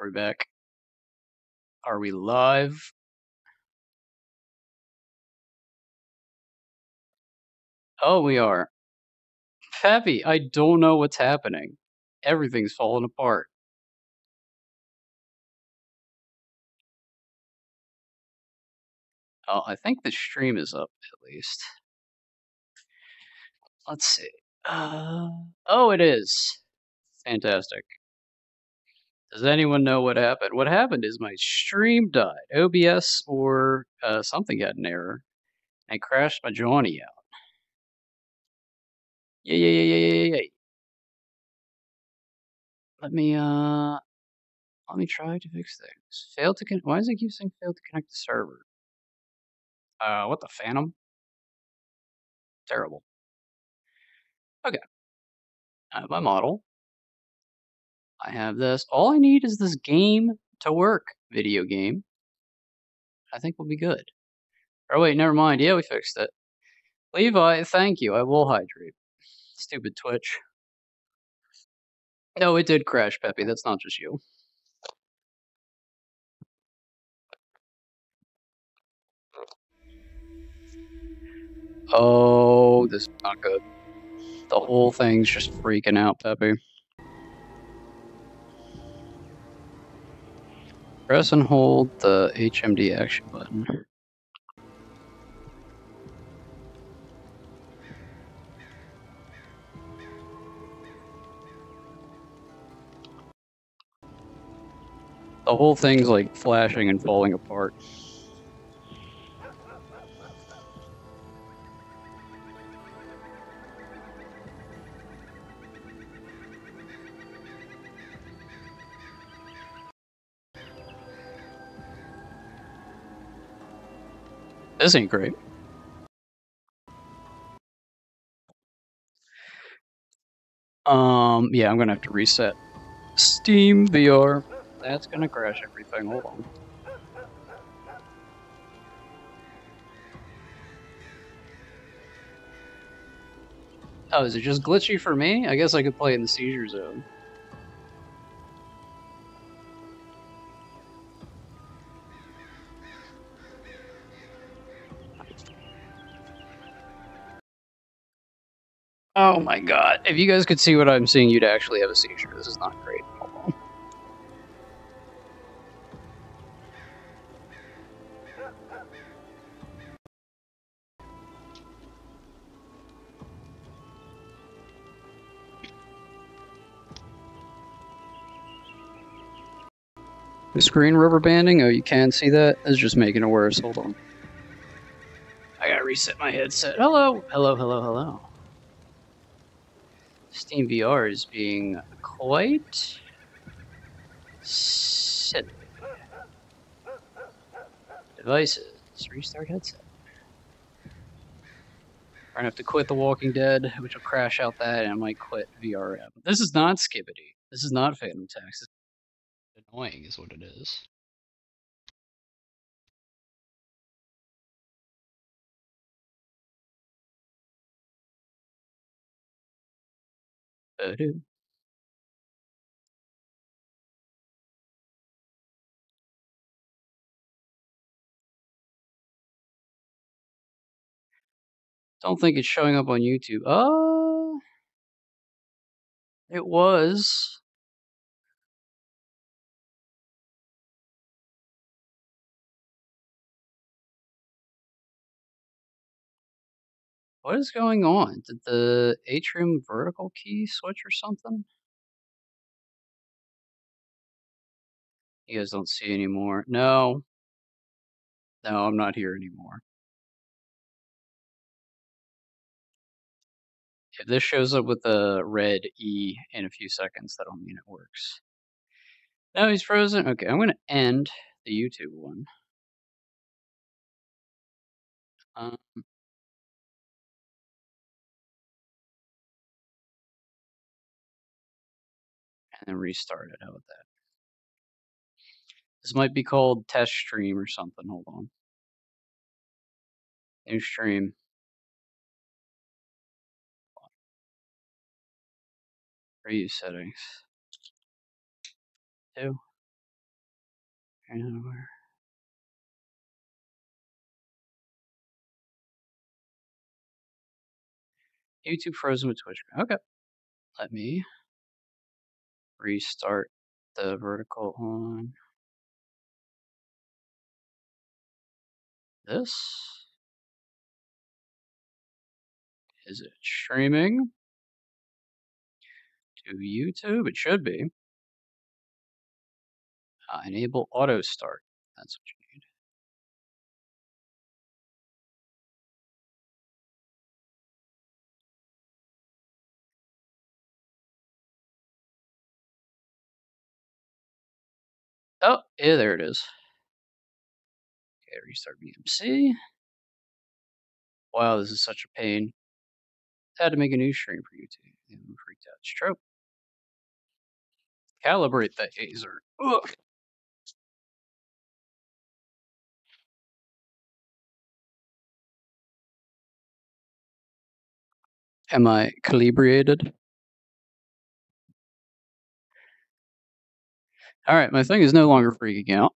Are we back? Are we live? Oh, we are. Peppy, I don't know what's happening. Everything's falling apart. Oh, I think the stream is up at least. Let's see. Uh, oh, it is. Fantastic. Does anyone know what happened? What happened is my stream died. OBS or uh, something had an error. I crashed my Johnny out. Yeah, yeah, yeah, yeah, yeah, yeah. Let me, uh, let me try to fix things. Failed to con- Why does it keep saying failed to connect the server? Uh, what the phantom? Terrible. Okay. I have my model. I have this. All I need is this game to work. Video game. I think we'll be good. Oh wait, never mind. Yeah, we fixed it. Levi, thank you. I will hydrate. Stupid Twitch. No, it did crash, Peppy. That's not just you. Oh, this is not good. The whole thing's just freaking out, Peppy. Press and hold the HMD action button. The whole thing's like flashing and falling apart. This ain't great. Um, yeah, I'm gonna have to reset Steam VR. That's gonna crash everything. Hold on. Oh, is it just glitchy for me? I guess I could play in the seizure zone. Oh my god. If you guys could see what I'm seeing, you'd actually have a seizure. This is not great. The screen rubber banding? Oh, you can see that? It's just making it worse. Hold on. I gotta reset my headset. Hello! Hello, hello, hello. Steam VR is being quite silly. Devices. Restart headset. Gonna have to quit The Walking Dead, which will crash out that, and I might quit VRM. This is not Skibidi. This is not Fanum Tax. Annoying, is what it is. Voodoo. Don't think it's showing up on YouTube. Oh, it was. What is going on? Did the Aitum Vertical key switch or something? You guys don't see anymore. No. No, I'm not here anymore. If this shows up with a red E in a few seconds, that'll mean it works. No, he's frozen. Okay, I'm going to end the YouTube one. Um, and restart it. How about that? This might be called test stream or something. Hold on. New stream. Preview settings. Two. And where? YouTube frozen with Twitch. Okay. Let me restart the vertical on this. Is it streaming to YouTube? It should be. Uh, enable auto start. That's what Oh, yeah, there it is. Okay, restart VMC. Wow, this is such a pain. I had to make a new stream for YouTube. I'm freaked out. True. Calibrate that Hayser. Ugh. Am I calibrated? All right, my thing is no longer freaking out.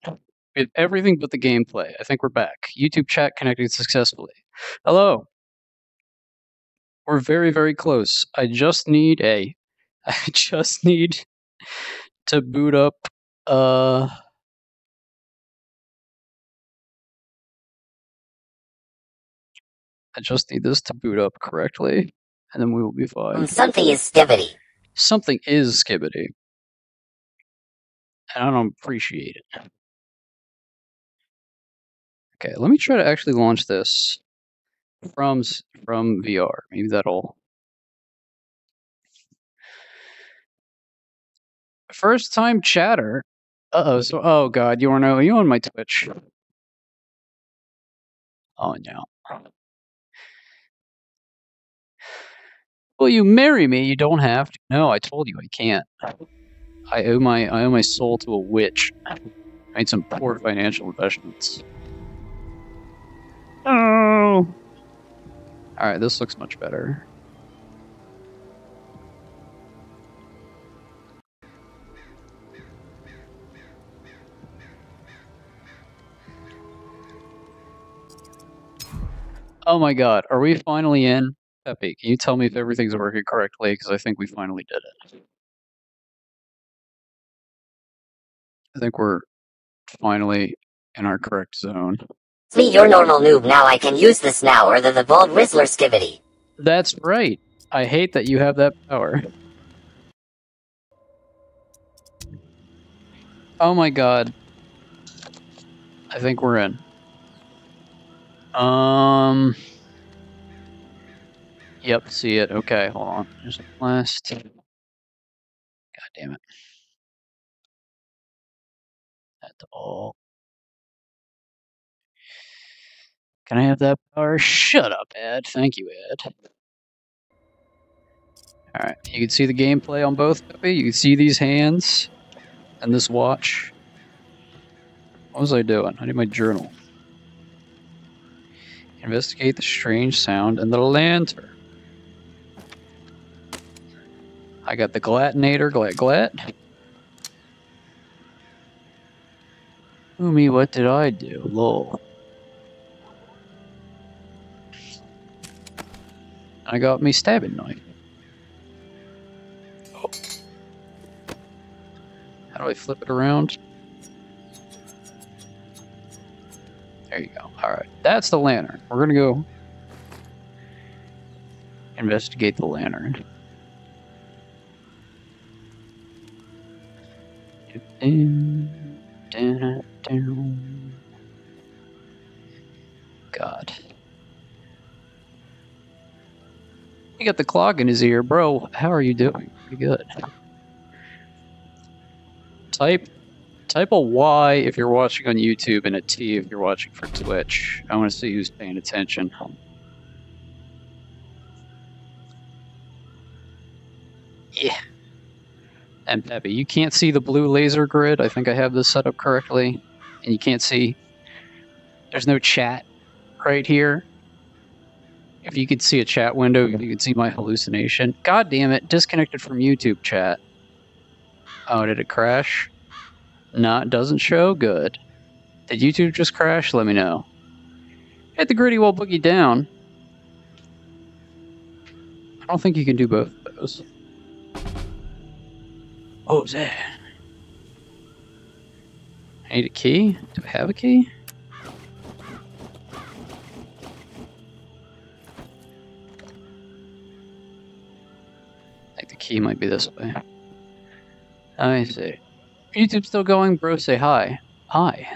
We have everything but the gameplay. I think we're back. YouTube chat connected successfully. Hello. We're very, very close. I just need a. I just need to boot up. Uh. I just need this to boot up correctly, and then we will be fine. Something is skibidi. Something is skibidi. I don't appreciate it. Okay, let me try to actually launch this from from VR. Maybe that'll. First time chatter. Uh oh. So oh god, you wanna know you on my Twitch? Oh no. Will you marry me? You don't have to. No, I told you I can't. I owe my I owe my soul to a witch. I made some poor financial investments. Oh. All right, this looks much better. Oh my god, are we finally in? Peppy, can you tell me if everything's working correctly? Because I think we finally did it. I think we're finally in our correct zone. Me, your normal noob. Now I can use this now, or the, the bald Rizzler skibidi. That's right. I hate that you have that power. Oh my god. I think we're in. Um. Yep, see it. Okay, hold on. There's a last. God damn it. All. Can I have that power? Shut up, Ed. Thank you, Ed. Alright, you can see the gameplay on both You can see these hands and this watch. What was I doing? I need my journal. Investigate the strange sound and the lantern. I got the Glatinator, Glat Glat. Me, what did I do? Lol. I got me stabbing knife. Oh. How do I flip it around? There you go. Alright, that's the lantern. We're gonna go investigate the lantern. God. He got the clog in his ear, bro. How are you doing? Pretty good. Type type a Y if you're watching on YouTube and a T if you're watching for Twitch. I want to see who's paying attention. Yeah. And Peppy, you can't see the blue laser grid. I think I have this set up correctly. And you can't see. There's no chat right here. If you could see a chat window, you could see my hallucination. God damn it, disconnected from YouTube chat. Oh, did it crash? No, it doesn't show. Good. Did YouTube just crash? Let me know. Hit the gritty wall boogie down. I don't think you can do both of those. What was that? I need a key? Do I have a key? I think the key might be this way. I see. YouTube still going? Bro, say hi. Hi.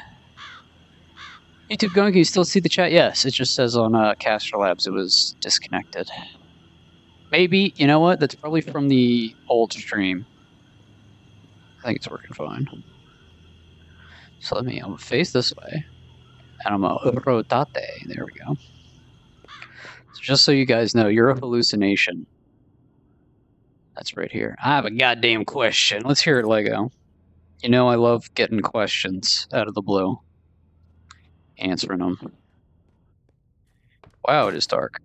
YouTube going? Can you still see the chat? Yes, it just says on uh, Labs it was disconnected. Maybe, you know what? That's probably from the old stream. I think it's working fine. So let me, I'm gonna face this way. And I'm gonna rotate. There we go. So just so you guys know, you're a hallucination. That's right here. I have a goddamn question. Let's hear it, Lego. You know I love getting questions out of the blue. Answering them. Wow, it is dark.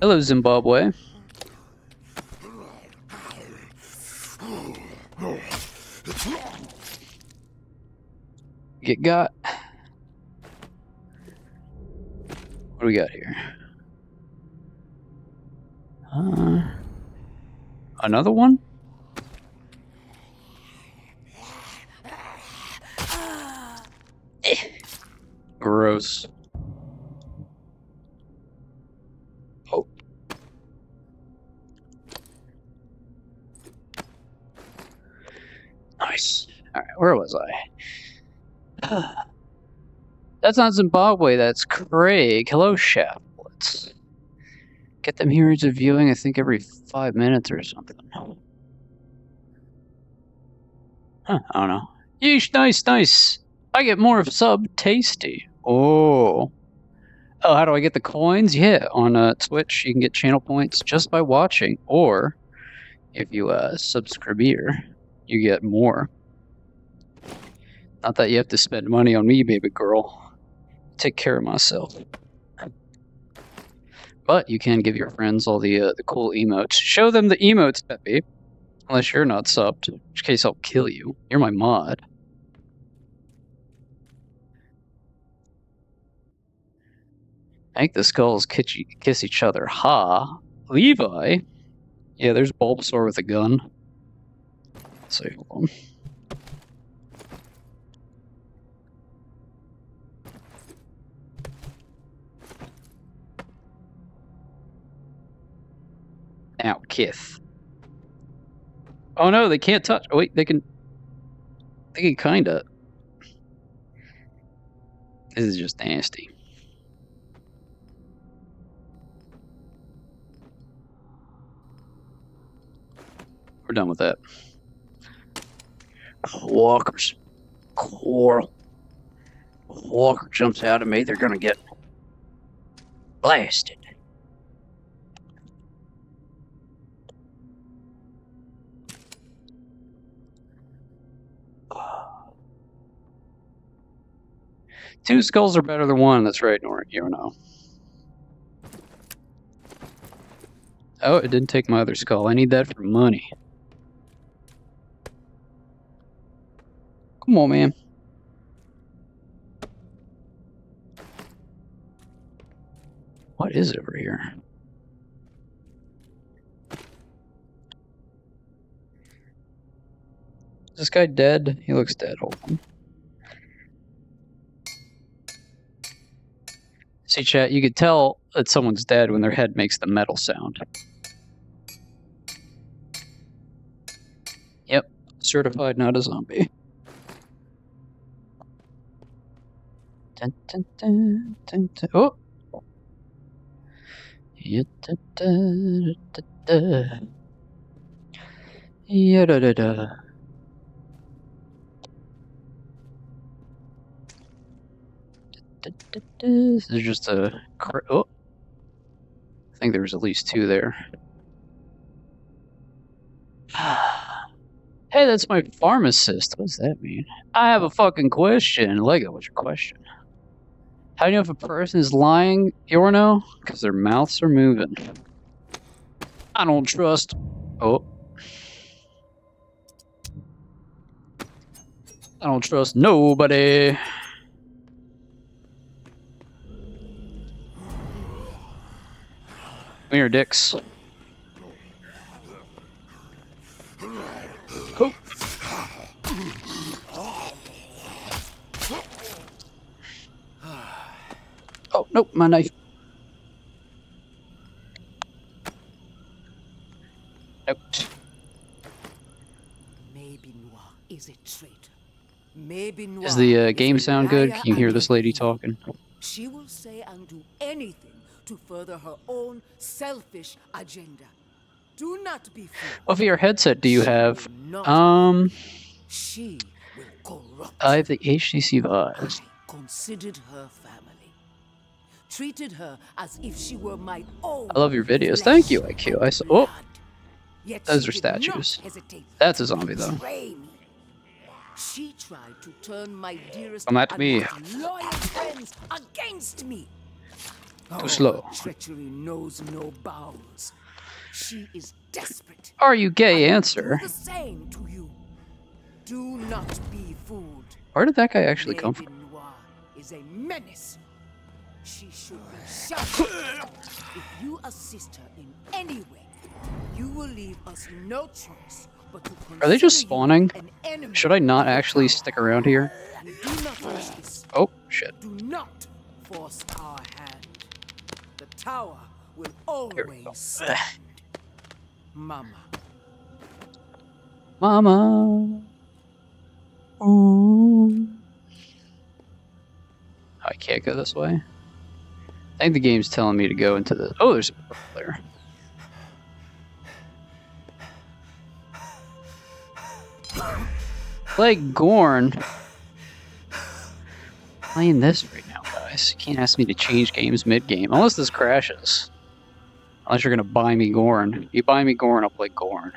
Hello, Zimbabwe. Get got. What do we got here? Uh, another one? Eh. Gross. Nice. Alright, where was I? That's not Zimbabwe, that's Craig. Hello, chef. Let's get them here into viewing, I think, every five minutes or something. Huh, I don't know. Yeesh, nice, nice. I get more of sub tasty. Oh. Oh, how do I get the coins? Yeah, on uh, Twitch, you can get channel points just by watching, or if you uh, subscribe here, you get more. Not that you have to spend money on me, baby girl. Take care of myself. But you can give your friends all the uh, the cool emotes. Show them the emotes, Peppy. Unless you're not subbed, in which case I'll kill you. You're my mod. I think the skulls kiss, kiss each other. Ha! Levi? Yeah, there's Bulbasaur with a gun. So, on. Now, Kith. Oh no, they can't touch. Oh, wait, they can. They can kinda. This is just nasty. We're done with that. Walkers. Coral. Walker jumps out at me, they're gonna get blasted. Two skulls are better than one. That's right, Nora. You know. Oh, it didn't take my other skull. I need that for money. Come on, man. What is it over here? Is this guy dead? He looks dead. Hold on. See, chat, you could tell that someone's dead when their head makes the metal sound. Yep, certified not a zombie. Dun, dun, dun. Oh! Yeah. This is just a. Oh. I think there was at least two there. hey, that's my pharmacist. What does that mean? I have a fucking question. Lego, what's your question? How do you know if a person is lying, Yorno? Because their mouths are moving. I don't trust. Oh. I don't trust nobody. We are dicks. Oh, nope, my knife. Nope. Maybe Noir is a traitor. Maybe Noir Does the uh, game sound good? Can you hear this lady talking? She will say and do anything to further her own selfish agenda. Do not be fooled. What VR headset do you She have? will Um, she will corrupt. I have the HTC Vive. I considered her family. Treated her as if she were my own. I love your videos. Thank you, IQ. I saw- oh. Yet Those are statues. That's a zombie, though. She tried to turn my dearest Come at me. loyal friends against me. Oh, slow. Treachery knows no bounds. She is desperate. Are you gay? I Answer. Do the same to you. Do not be fooled. Where did that guy actually come from? Noir is a menace. She should be shot. if you assist her in any way, you will leave us no choice but to Are they just spawning? Should I not actually stick around here? Oh, shit. Do not force our hand. The tower will we go. always stand. Mama. Mama. Ooh. I can't go this way. I think the game's telling me to go into the. Oh, there's a purple there. Play Gorn. Playing this right now, guys. You can't ask me to change games mid game unless this crashes. Unless you're gonna buy me Gorn. You buy me Gorn, I'll play Gorn.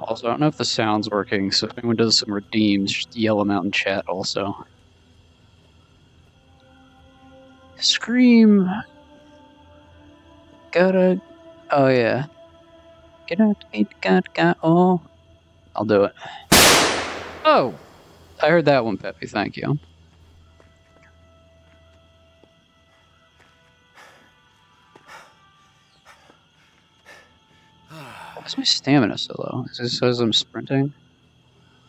Also, I don't know if the sound's working, so if anyone does some redeems, just yell them out in chat also. Scream! Gotta. Oh, yeah. Get out, get, got, got, oh. I'll do it. Oh! I heard that one, Peppy, thank you. Why's my stamina so low? Is this as I'm sprinting?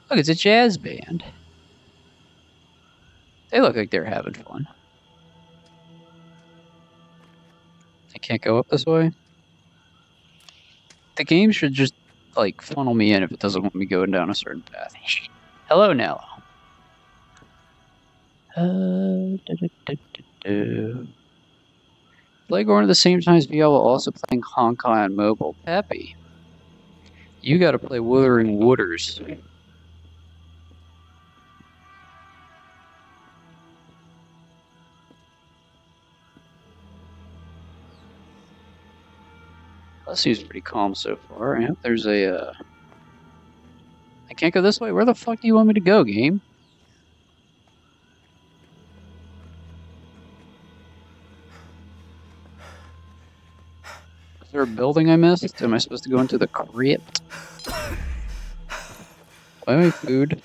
Look, it's a jazz band. They look like they're having fun. I can't go up this way. The game should just like funnel me in if it doesn't want me going down a certain path. Hello, Nello. Uh, da, da, da, da. At the same time as while also playing Honkai on mobile. Peppy. You gotta play Wuthering Wooders. That seems pretty calm so far. Hope there's a, uh... I can't go this way? Where the fuck do you want me to go, game? There a building I missed? Am I supposed to go into the crypt? Buy me food.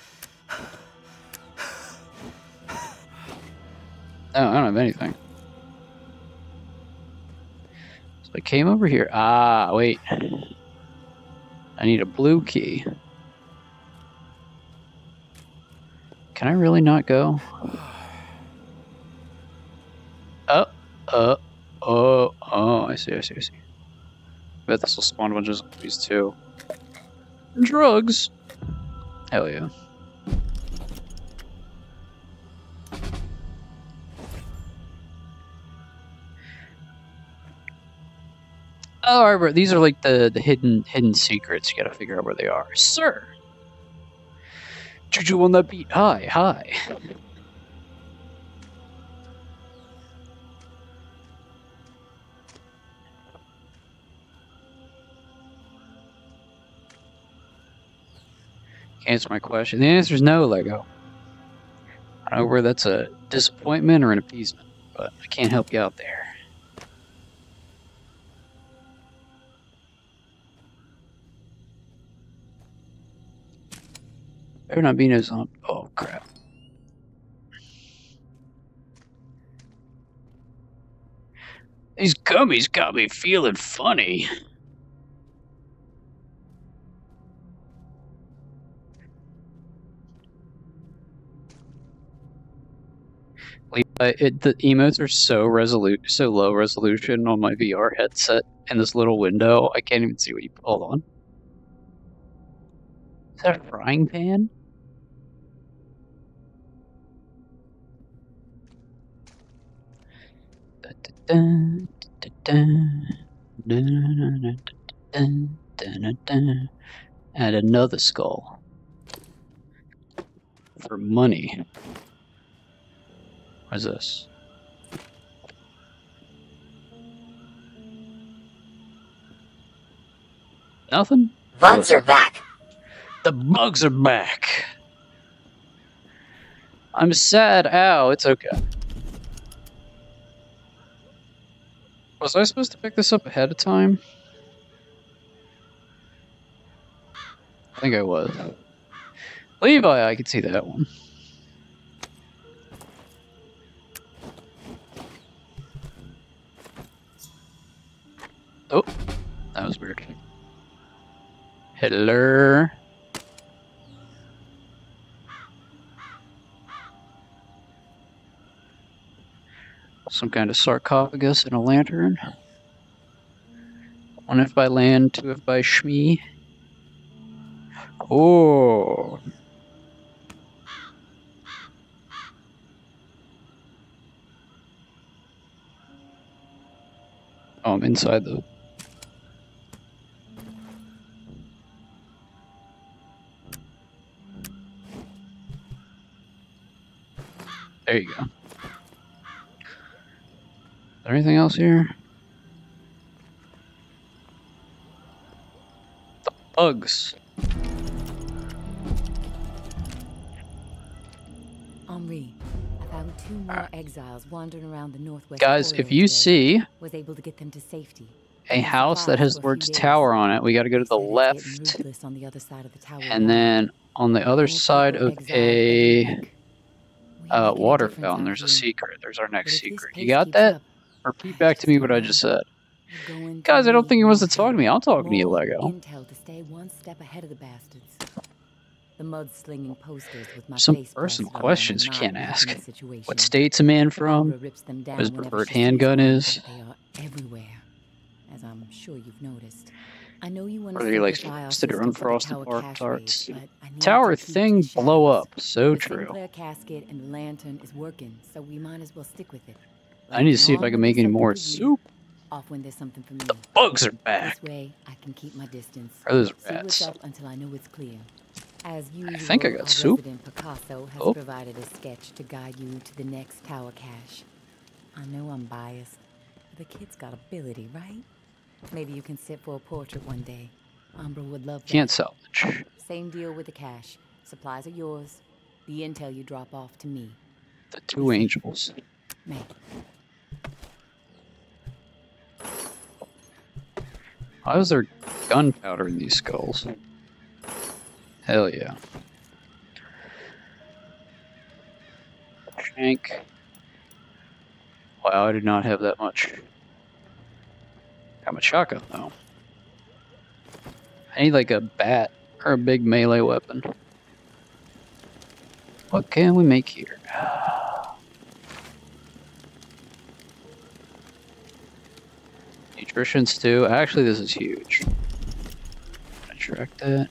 I don't have anything. So I came over here. Ah, wait. I need a blue key. Can I really not go? Oh, uh, oh, oh, I see, I see, I see. Bet this will spawn a bunch of zombies too. Drugs! Hell yeah. Oh, Arbor, these are like the, the hidden hidden secrets. You gotta figure out where they are. Sir! Juju on that beat. Hi, hi. answer my question? The answer is no, Lego. I don't know where that's a disappointment or an appeasement, but I can't help you out there. Better not be no zombie. Oh, crap. These gummies got me feeling funny. Levi, it, the emotes are so resolute, so low resolution on my VR headset in this little window. I can't even see what you. Hold on. Is that a frying pan? Add another skull for money. What is this? Nothing? Bugs are back. The bugs are back. I'm sad. Ow, it's okay. Was I supposed to pick this up ahead of time? I think I was. Levi, I could see that one. Oh, that was weird. Some kind of sarcophagus and a lantern. One if by land, two if by Shmee. Oh. Oh, I'm inside the. There you go. Is there anything else here? The bugs. Henri, I found two more Alright. exiles wandering around the northwest. Guys, if you today. see was able to get them to safety. a house that has the words tower on it, we gotta go to the said it's getting left. on the other side of the tower And then on the other side of a uh, water fountain, there's a secret. There's our next secret. You got that? Repeat back to me what I just said. we're going to Guys, I don't think he wants to talk to me. I'll talk to you, Lego. Intel to stay one step ahead of the bastards. The mud-slinging posters with my Some personal plastered on them questions you can't ask. What state's a man from? down his preferred handgun is. They are everywhere, as I'm sure you've noticed. I know you want to they, like, simplify our supposed to system run for the Frosted tower Bark tarts. raid, but I need Tower to thing blow up. So the true. Sinclair casket and lantern is working, so we might as well stick with it. I need to see if I can make any more soup. Off when there's something for me. The bugs are back. This way, I can keep my distance. Are those See what's rats? up until I know it's clear. As usual, think I got soup. Picasso has Oh. provided a sketch to guide you to the next tower cache. I know I'm biased, the kid's got ability, right? Maybe you can sit for a portrait one day. Umbra would love that. Can't salvage. Same deal with the cash. Supplies are yours. The intel you drop off to me. The two angels. May. Why is there gunpowder in these skulls? Hell yeah. Shank. Wow, I did not have that much. Got my shotgun though. I need like a bat or a big melee weapon. What can we make here? Nutrition stew. Actually, this is huge. Track that.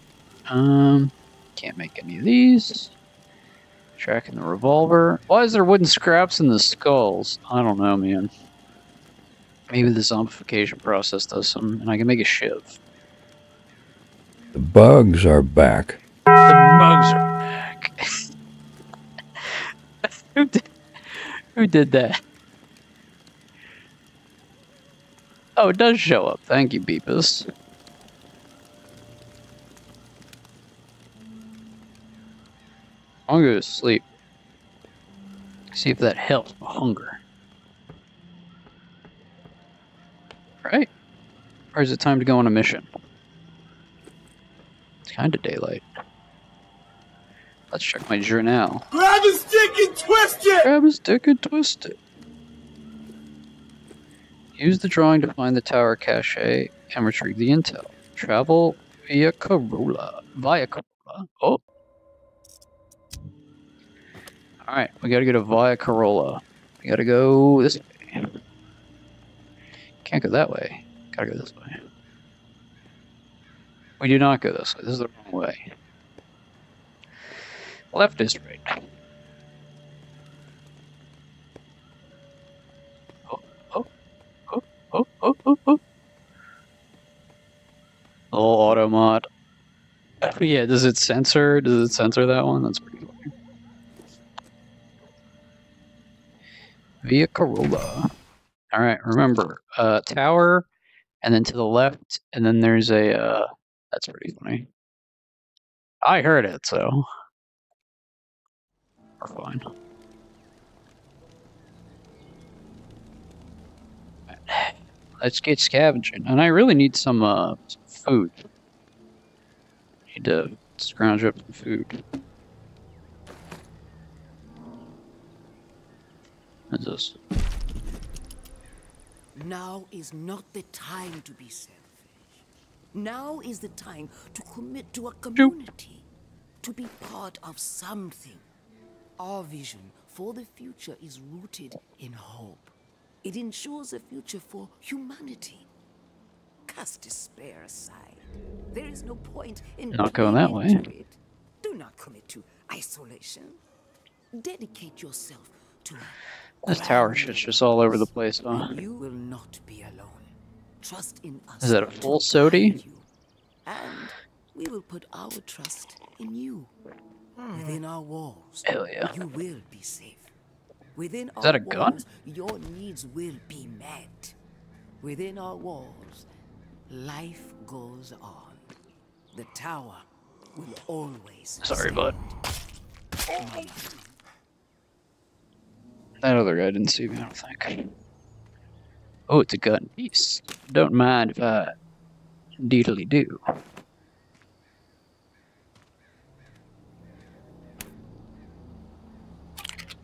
Um, can't make any of these. Tracking the revolver. Why is there wooden scraps in the skulls? I don't know, man. Maybe the zombification process does some, and I can make a shiv. The bugs are back. The bugs are back. who did? Who did that? Oh, it does show up. Thank you, Beepus. I'm gonna go to sleep. See if that helps my hunger. Right? Or is it time to go on a mission? It's kind of daylight. Let's check my journal. Grab a stick and twist it! Grab a stick and twist it. Use the drawing to find the tower cache and retrieve the intel. Travel via Corolla. Via Corolla. Oh. Alright, we gotta go to Via Corolla. We gotta go this way. Can't go that way. Gotta go this way. We do not go this way. This is the wrong way. Left is right. Oh, oh, oh, oh, oh, oh, oh. Little auto. Oh, yeah, does it censor? Does it censor that one? That's pretty funny. Via Corolla. Alright, remember, uh, tower, and then to the left, and then there's a, uh, that's pretty funny. I heard it, so. We're fine. Let's get scavenging. And I really need some, uh, some food. Need to scrounge up some food. What's this? Now is not the time to be selfish. Now is the time to commit to a community, to be part of something. Our vision for the future is rooted in hope. It ensures a future for humanity. Cast despair aside. There is no point in Not going that way. It. Do not commit to isolation. Dedicate yourself to This tower shit's just all over the place, huh? You will not be alone. Trust in us. Is that a full sody? And we will put our trust in you. Within our walls, Hell yeah. you will be safe. Within our that a gun? walls, your needs will be met. Within our walls, life goes on. The tower will always. Sorry, stand. bud. That other guy didn't see me, I don't think. Oh, it's a gun piece. Don't mind if I deedly do.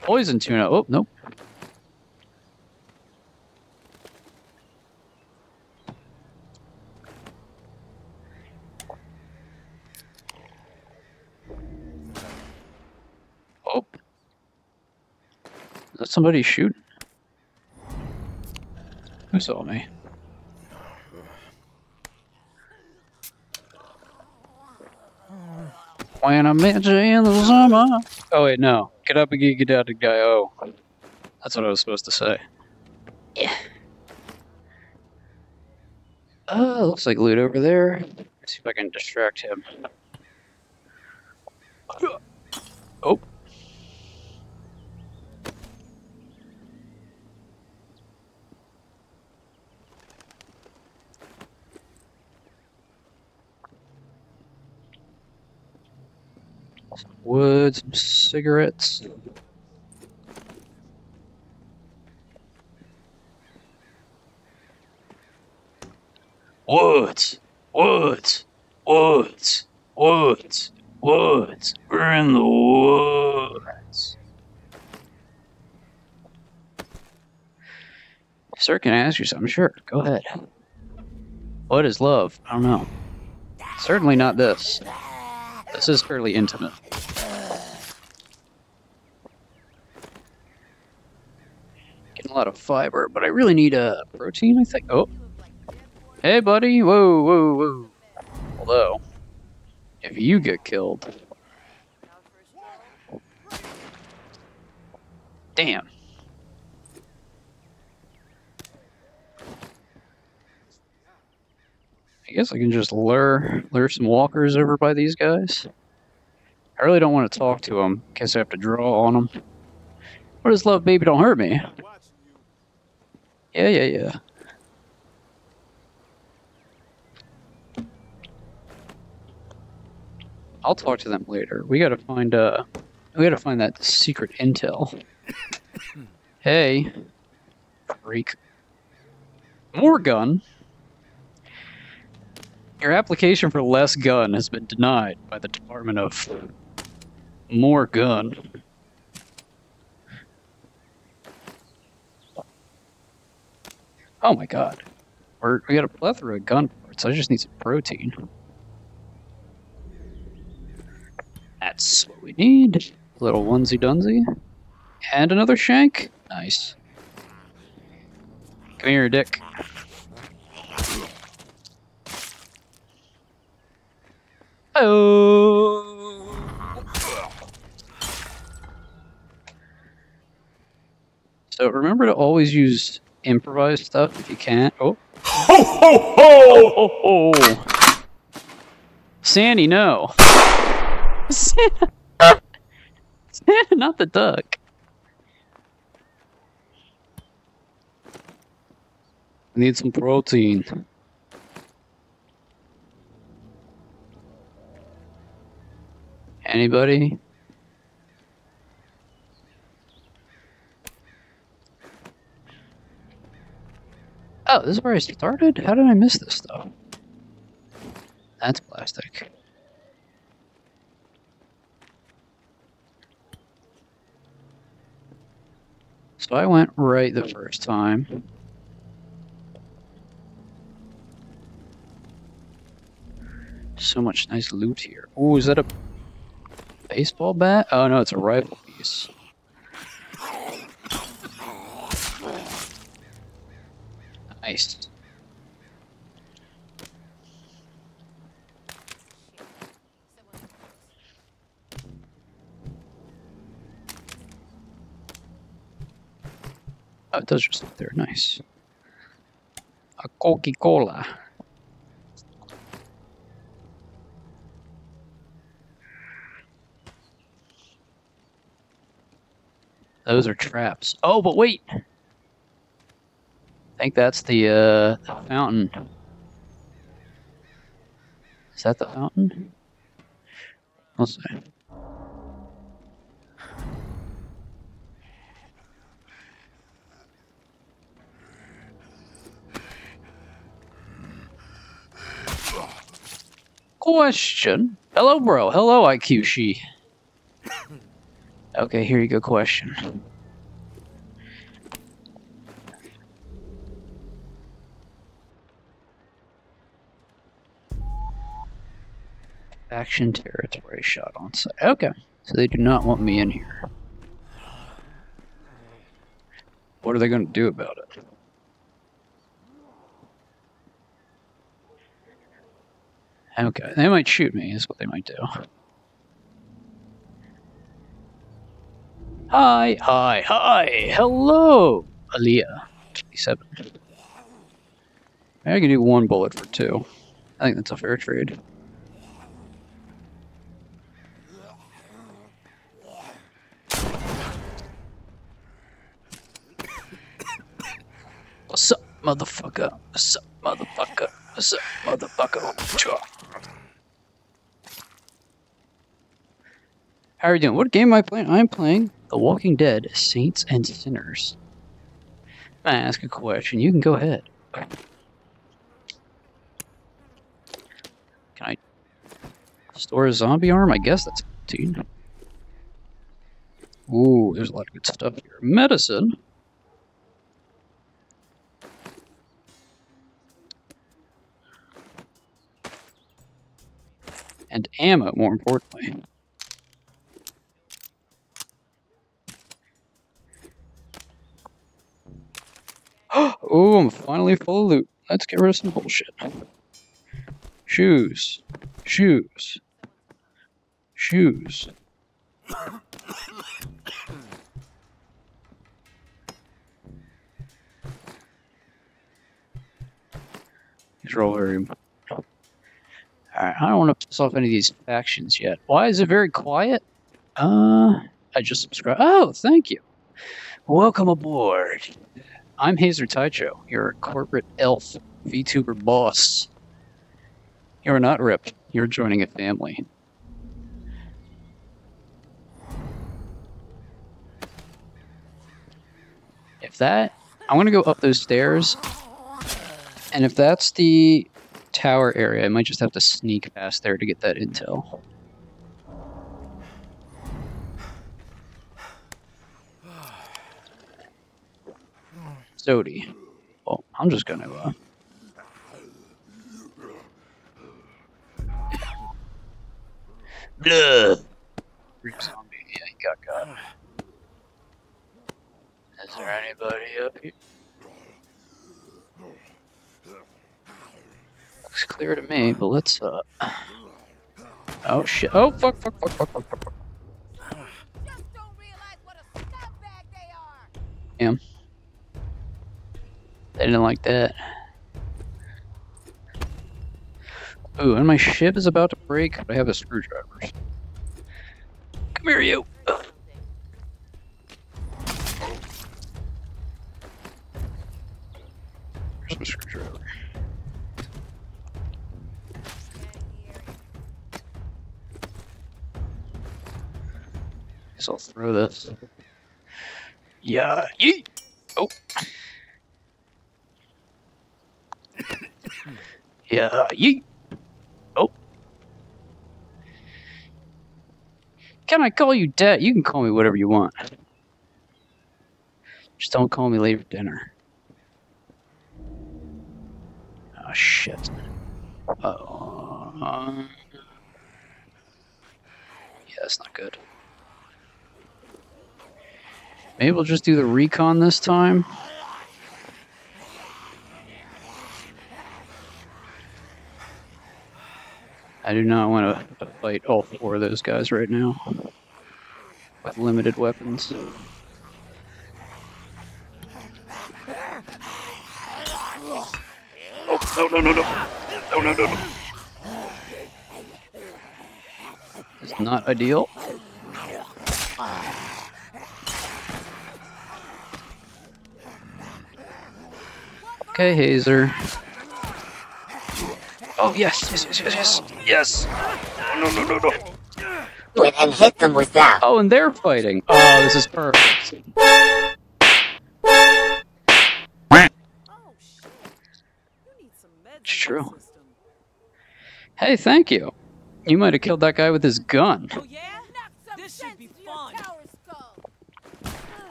Poison tuna. Oh, nope. That somebody shoot? Who saw me? When I met you in the summer. Oh wait, no. Get up and get, get out of guy. Oh, that's what I was supposed to say. Yeah. Oh, looks like loot over there. Let's see if I can distract him. Oh. Some wood, some cigarettes. Woods, woods, woods, woods, woods. We're in the woods. Sir, can I ask you something? Sure, go ahead. What is love? I don't know. Certainly not this. This is fairly intimate. Getting a lot of fiber, but I really need a protein, I think. Oh. Hey, buddy. Whoa, whoa, whoa. Although, if you get killed. Damn. I guess I can just lure lure some walkers over by these guys. I really don't want to talk to them case I have to draw on them. What is love, baby? Don't hurt me. Yeah, yeah, yeah. I'll talk to them later. We gotta find uh, we gotta find that secret intel. hey, freak. More gun. Your application for less gun has been denied by the Department of More gun. Oh my god. We're, we got a plethora of gun parts. I just need some protein. That's what we need. Little onesie dunsy. And another shank. Nice. Come here, Dick. Oh. So remember to always use improvised stuff if you can't. Oh. Ho ho ho! Oh, oh. Sandy, no. Santa. Santa, not the duck. I need some protein. Anybody? Oh, this is where I started? How did I miss this stuff? That's plastic. So I went right the first time. So much nice loot here. Oh, is that a baseball bat? Oh no, it's a rifle piece. Nice. Oh, it does just sit there. Nice. A Coca-Cola. Those are traps. Oh, but wait! I think that's the, uh, the fountain. Is that the fountain? Let's see. Question. Hello, bro. Hello, IQ she. Okay, here you go. Question. Action territory shot on site. Okay, so they do not want me in here. What are they going to do about it? Okay, they might shoot me, is what they might do. Hi, hi, hi, hello, Aaliyah, 27. I can do one bullet for two. I think that's a fair trade. What's up, motherfucker? What's up, motherfucker? What's up, motherfucker? How are you doing? What game am I playing? I'm playing The Walking Dead Saints and Sinners. I ask a question. You can go ahead. Can I store a zombie arm? I guess that's 15. Ooh, there's a lot of good stuff here. Medicine. And ammo, more importantly. oh, I'm finally full of loot. Let's get rid of some bullshit. Shoes. Shoes. Shoes. These are all very. Alright, I don't want to piss off any of these factions yet. Why is it very quiet? Uh, I just subscribed. Oh, thank you. Welcome aboard. I'm Hayser Taichou, your corporate elf VTuber boss. You're not ripped. You're joining a family. If that, I'm gonna go up those stairs, and if that's the tower area, I might just have to sneak past there to get that intel. Stody. Well, I'm just gonna uh Blah. Freak zombie. Yeah, he got got. Is there anybody up here? Looks clear to me, but let's uh Oh shit. Oh fuck fuck fuck fuck fuck fuck. fuck. Just They didn't like that. Ooh, and my ship is about to break, but I have a screwdriver. Come here, you! Where's my screwdriver? Guess I'll throw this. Yeah, yeet! Oh. Yeah, yeet! Oh. Can I call you dad? You can call me whatever you want. Just don't call me late for dinner. Oh, shit. Oh. Uh, yeah, that's not good. Maybe we'll just do the recon this time. I do not want to fight all four of those guys right now with limited weapons. Oh, no, no, no, no. No, no, no, no. It's not ideal. Okay, Hayser. Oh, oh, yes, yes, yes, yes, yes. Yes. No, no, no, no, no. Do it and hit them with that. Oh, and they're fighting. Oh, this is perfect. Oh shit. You need some meds. It's true. Hey, thank you. You might have killed that guy with his gun. Oh yeah? This should be fun.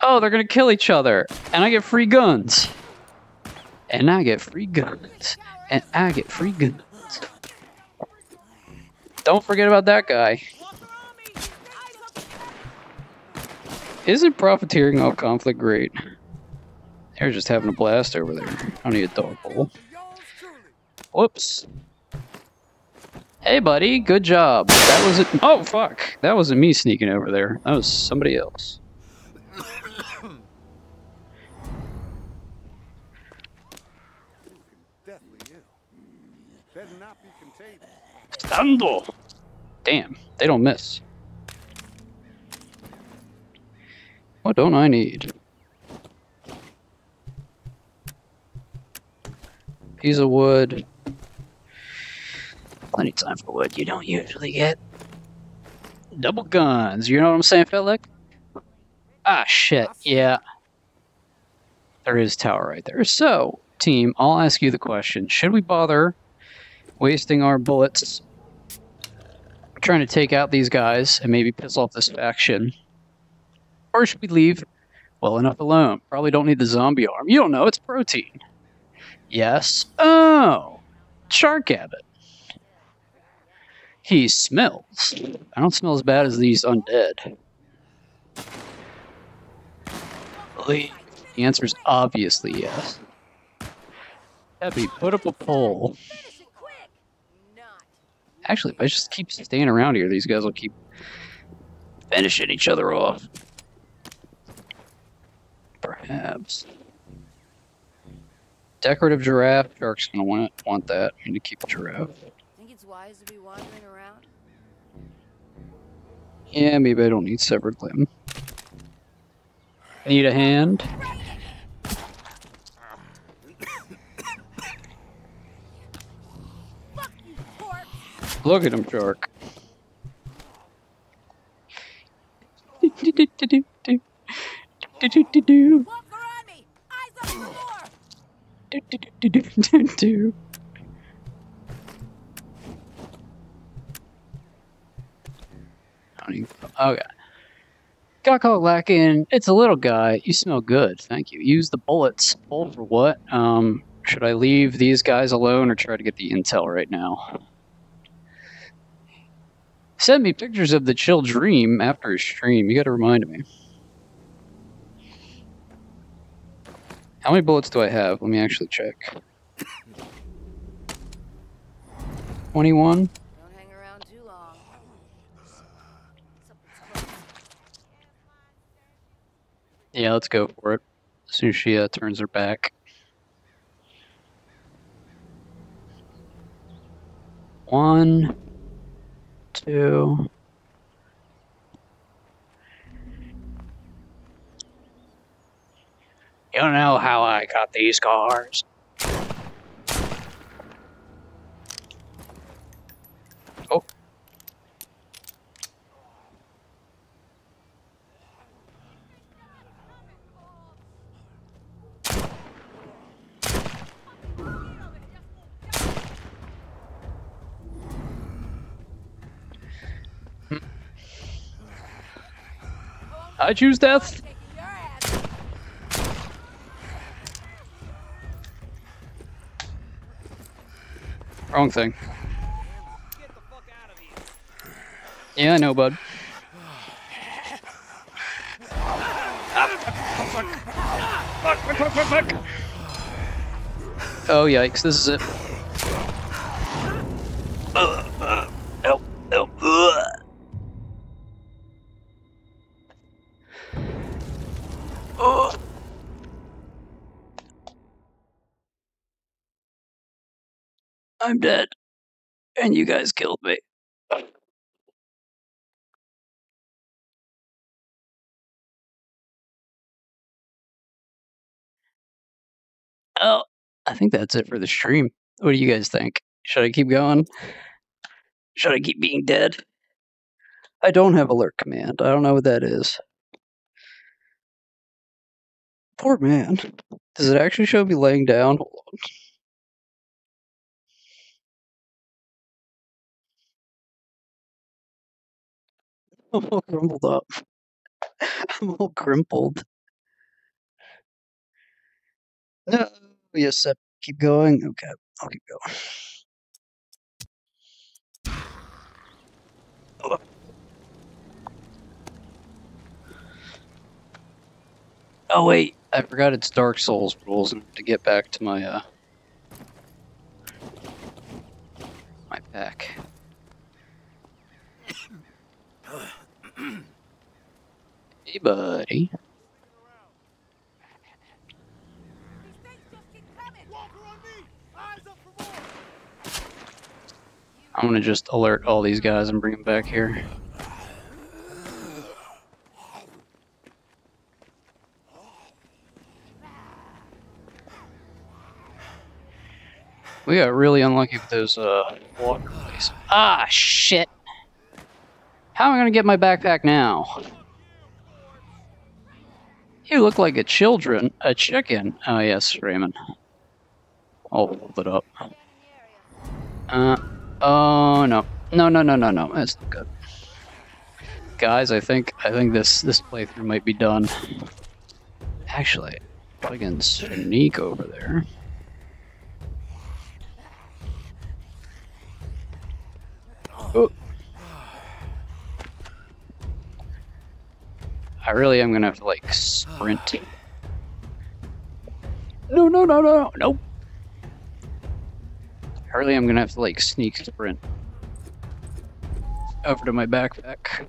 Oh, they're gonna kill each other. And I get free guns. And I get free guns. And I get free guns. Don't forget about that guy. Isn't profiteering off conflict great? They're just having a blast over there. I don't need a dog bowl. Whoops. Hey, buddy. Good job. That was it. Oh, fuck. That wasn't me sneaking over there. That was somebody else. Deathly ill. Better not be contagious. Stando. Damn, they don't miss. What don't I need? Piece of wood. Plenty of time for wood. You don't usually get double guns. You know what I'm saying, Philip? Ah, shit. Yeah. There is tower right there. So, team, I'll ask you the question. Should we bother wasting our bullets trying to take out these guys and maybe piss off this faction? Or should we leave well enough alone? Probably don't need the zombie arm. You don't know, it's protein. Yes. Oh, Shark Abbott. He smells. I don't smell as bad as these undead. The the answer is obviously yes. Peppy, put up a poll. Finish it quick. Not. Actually, if I just keep staying around here, these guys will keep finishing each other off. Perhaps. Decorative giraffe. Shark's gonna want want that. I need to keep a giraffe. Think it's wise to be wandering around? Yeah, maybe I don't need severed limb. Need a hand? Fuck you, corpse. Look at him, Shark. Okay. Got caught lacking. It's a little guy. You smell good. Thank you. Use the bullets. Pull for what? Um, should I leave these guys alone or try to get the intel right now? Send me pictures of the chill dream after a stream. You gotta remind me. How many bullets do I have? Let me actually check. 21? Don't hang around too long. Yeah, let's go for it. As soon as she uh, turns her back. One, two. You know how I got these cars? I choose death. Wrong thing. Yeah, I know, bud. Oh, yikes, this is it. I'm dead. And you guys killed me. Oh, I think that's it for the stream. What do you guys think? Should I keep going? Should I keep being dead? I don't have alert command. I don't know what that is. Poor man. Does it actually show me laying down? I'm all crumpled up. I'm all crumpled. No, yes, Sep, keep going. Okay, I'll keep going. Oh. Oh wait, I forgot it's Dark Souls rules to get back to my uh my pack. Hey buddy. These things just keep coming. Walker on me! Eyes up for buddy. I'm gonna just alert all these guys and bring them back here. We got really unlucky with those uh, water places. Ah, shit! How am I gonna get my backpack now? You look like a children, a chicken. Oh yes, Raymond. I'll hold it up. Uh, oh no, no, no, no, no, no. That's not good. Guys, I think I think this this playthrough might be done. Actually, I can sneak over there. Oh. I really am gonna have to like sprint. No, no, no, no, nope. Really, I really am gonna have to like sneak sprint over to my backpack.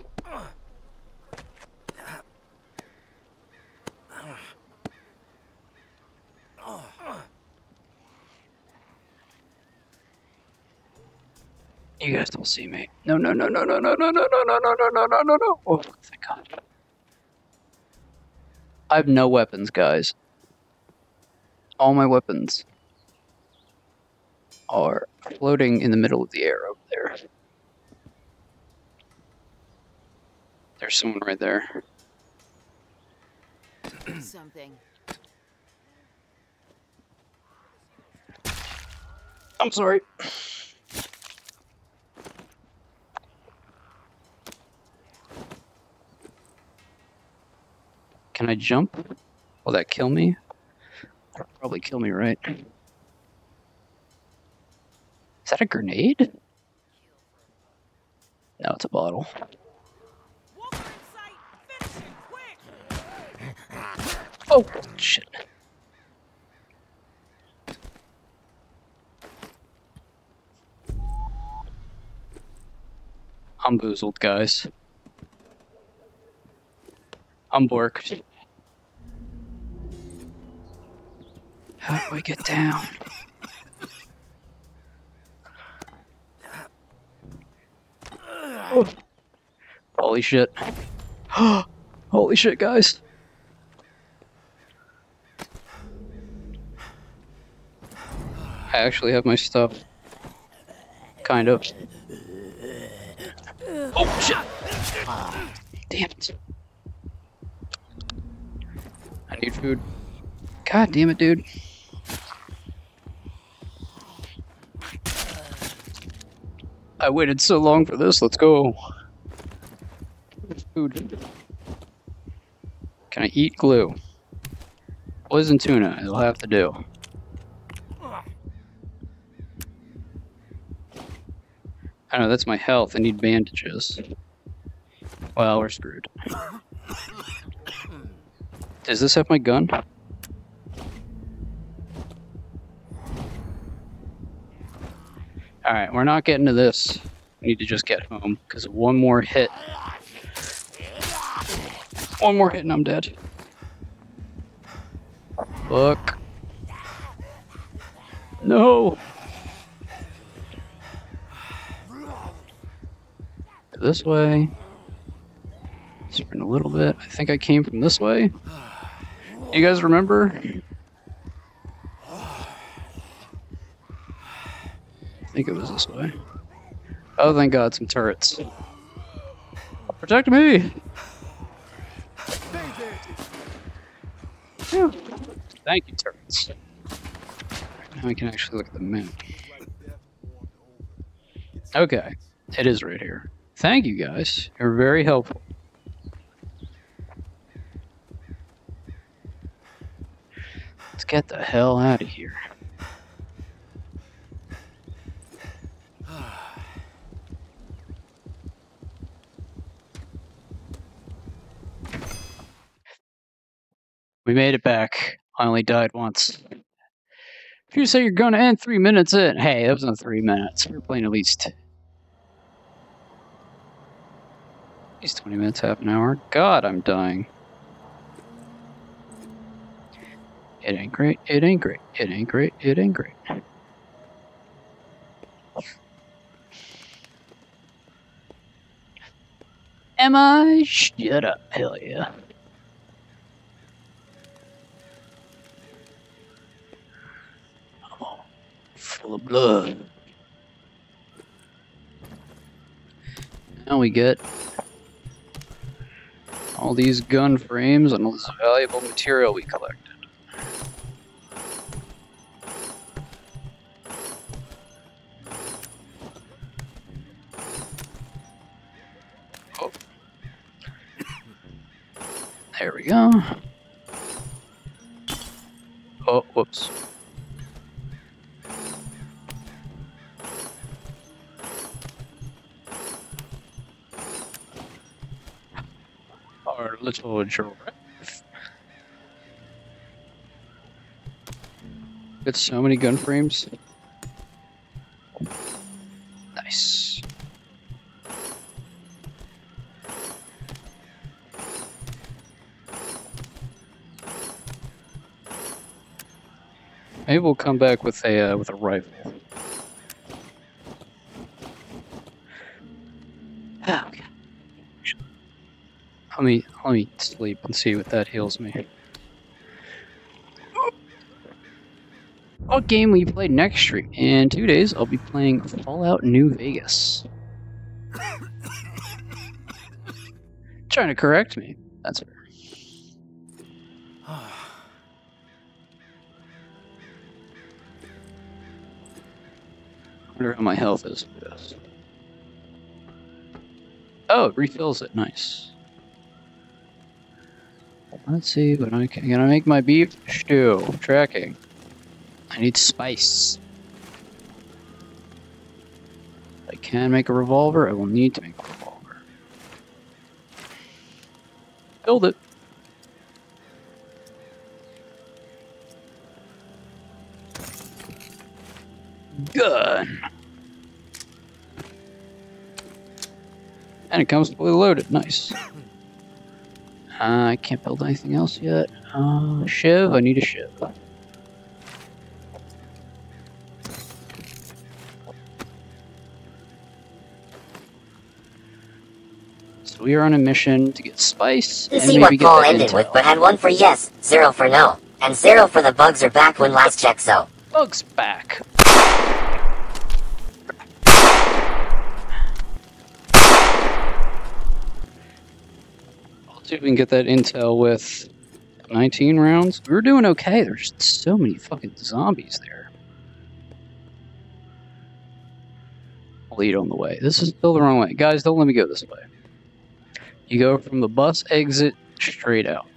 You guys don't see me. No, no, no, no, no, no, no, no, no, no, no, no, no, no, no, no. Oh, thank God. I have no weapons, guys. All my weapons are floating in the middle of the air over there. There's someone right there. Something. I'm sorry. Can I jump? Will that kill me? That'll probably kill me, right? Is that a grenade? No, it's a bottle. Oh, shit. I'm boozled, guys. I'm borked. How do I get down? Oh. Holy shit. Holy shit, guys. I actually have my stuff. Kind of. Oh shit! Damn it. I need food. God damn it, dude. I waited so long for this, let's go. Food. Can I eat glue? Poison tuna, it'll have to do. I know, that's my health. I need bandages. Well, we're screwed. Does this have my gun? Alright, we're not getting to this. We need to just get home, because one more hit. One more hit and I'm dead. Look. No! This way. Sprint a little bit. I think I came from this way. You guys remember? I think it was this way. Oh, thank God, some turrets. Protect me! Thank you, turrets. Now we can actually look at the map. Okay, it is right here. Thank you guys. You're very helpful. Get the hell out of here. We made it back. I only died once. If you say you're to end three minutes in, hey, that wasn't three minutes. We are playing at least, at least 20 minutes, half an hour. God, I'm dying. It ain't great. It ain't great. It ain't great. It ain't great. Am I? Shut up. Hell yeah. Full of blood. Now we get all these gun frames and all this valuable material we collected. There we go. Oh, whoops. Our little giraffe. Got so many gun frames. Maybe we'll come back with a uh, with a rifle. Ah, okay. Let me let me sleep and see what that heals me. What game will you play next stream? In two days, I'll be playing Fallout New Vegas. Trying to correct me. That's fair. Wonder how my health is. Oh, it refills it. Nice. Let's see what I can. Can I make my beef stew? Tracking. I need spice. If I can make a revolver. I will need to make a revolver. Build it. Gun. And it comes fully loaded. Nice. Uh, I can't build anything else yet. Uh, shiv. I need a shiv. So we are on a mission to get spice and see what Paul ended with, but had one for yes, zero for no. And zero for the bugs are back when last check so. Bugs back. See if we can get that intel with 19 rounds. We're doing okay. There's so many fucking zombies there. Lead on the way. This is still the wrong way. Guys, don't let me go this way. You go from the bus exit straight out.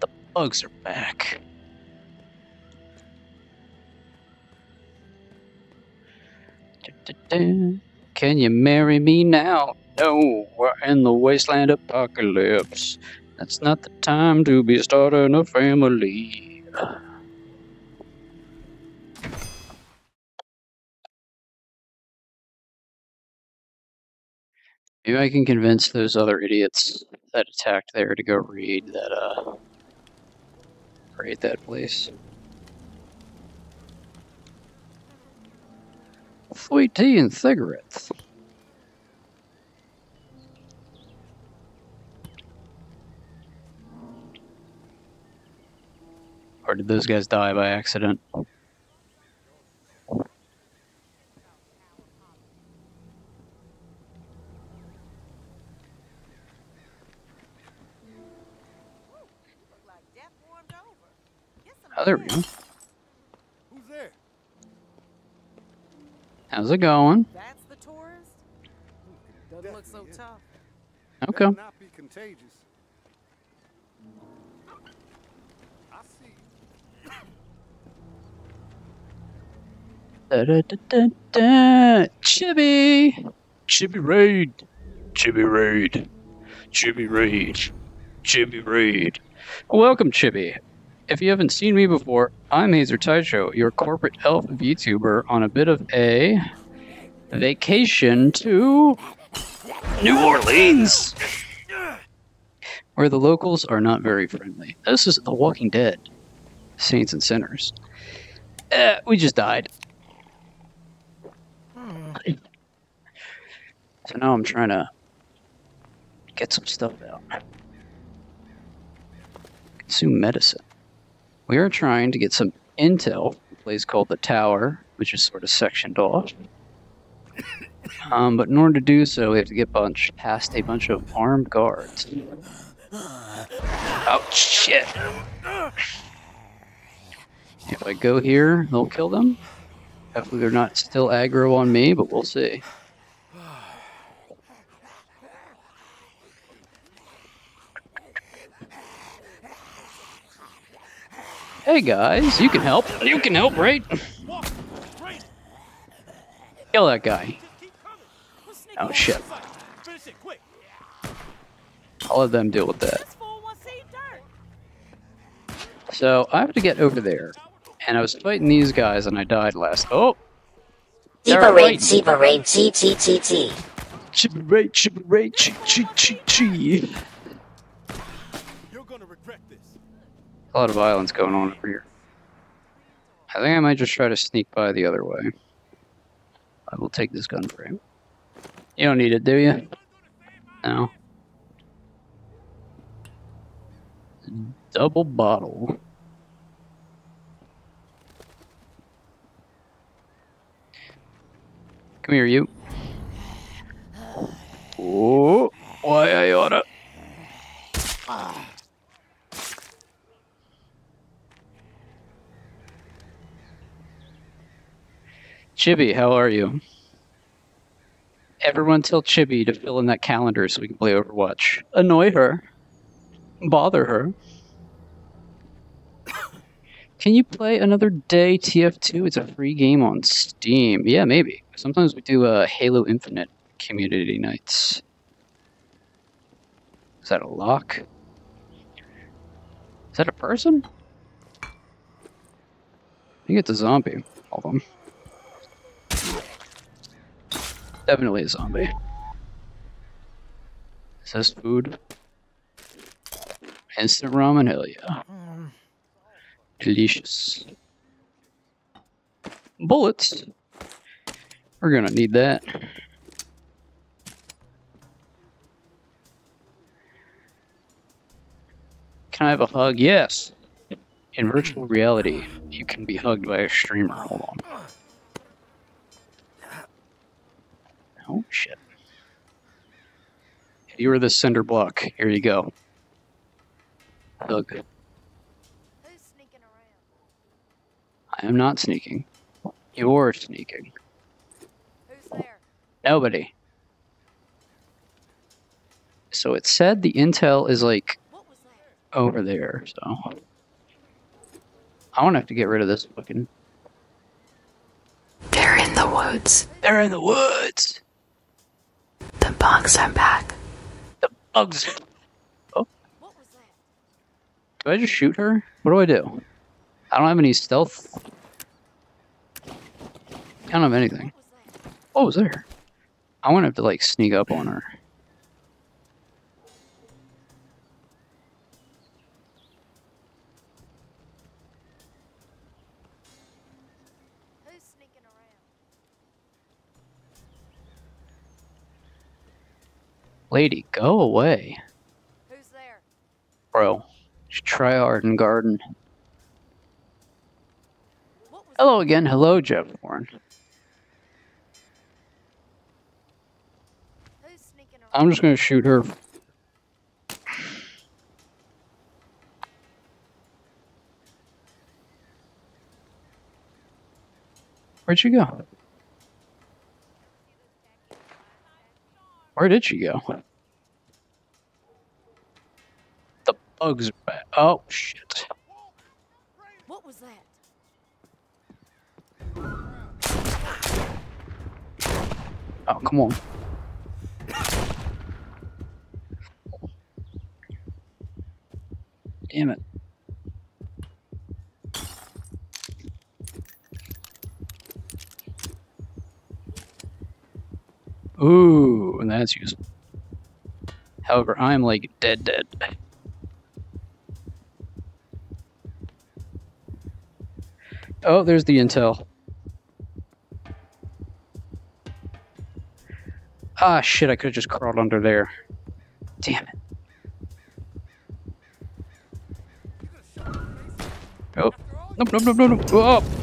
the bugs are back. Da-da-da. Can you marry me now? No, we're in the wasteland apocalypse. That's not the time to be starting a family. Maybe I can convince those other idiots that attacked there to go raid that uh raid that place. Sweet tea and cigarettes. Or did those guys die by accident? Like death warmed over. Get some Oh, there we go. Who's there? How's it going? That's the tourist? Doesn't look so tough. Okay. Not be contagious. I see. Da, da, da, da, da. Chibi! Chibi raid! Chibi raid! Chibi raid! Chibi raid! Welcome, Chibi! If you haven't seen me before, I'm Hayser Taichou, your corporate elf VTuber on a bit of a vacation to New Orleans! Where the locals are not very friendly. This is The Walking Dead. Saints and Sinners. Eh, we just died. So now I'm trying to get some stuff out. Consume medicine. We are trying to get some intel from a place called the Tower, which is sort of sectioned off. Um, but in order to do so, we have to get bunch past a bunch of armed guards. Oh shit! If I go here, they'll kill them. Hopefully they're not still aggro on me, but we'll see. Hey guys, you can help. You can help, right? Kill that guy. Oh shit. Finish it quick. I'll let them deal with that. This fool wants to eat dirt. So I have to get over there. And I was fighting these guys and I died last. Oh! They're Cheaper fighting. raid, cheaper raid, chi chi chi chi. Chippy ray, chippy ray, chi chi chi chi. A lot of violence going on over here. I think I might just try to sneak by the other way. I will take this gun frame. You don't need it, do you? No. Double bottle. Come here, you. Oh, why I oughta. Ah. Chibi, how are you? Everyone tell Chibi to fill in that calendar so we can play Overwatch. Annoy her. Bother her. Can you play another day TF2? It's a free game on Steam. Yeah, maybe. Sometimes we do uh, Halo Infinite community nights. Is that a lock? Is that a person? I think it's a zombie. Hold on. Definitely a zombie. Is this food? Instant ramen, hell yeah. Delicious. Bullets. We're gonna need that. Can I have a hug? Yes. In virtual reality, you can be hugged by a streamer. Hold on. Oh shit. You were the cinder block. Here you go. Hug. Who's sneaking around? I am not sneaking. You're sneaking. Who's there? Nobody. So it said the intel is like What was that? over there, so I want to have to get rid of this fucking. They're in the woods. They're in the woods. Bugs are back. The bugs. Oh? Do I just shoot her? What do I do? I don't have any stealth. I don't have anything. Oh, what was there? I want to have to like sneak up on her. Lady, go away. Who's there? Bro, try hard and garden. Hello again. Hello, Jeff Warren. Who's sneaking around? I'm just gonna shoot her. Where'd she go? Where did she go? The bugs are back. Oh shit. What was that? Oh come on. Damn it. Ooh, and that's useful. However, I'm like dead dead. Oh, there's the intel. Ah, shit, I could have just crawled under there. Damn it. Oh. Nope, nope, nope, nope, nope. Oh.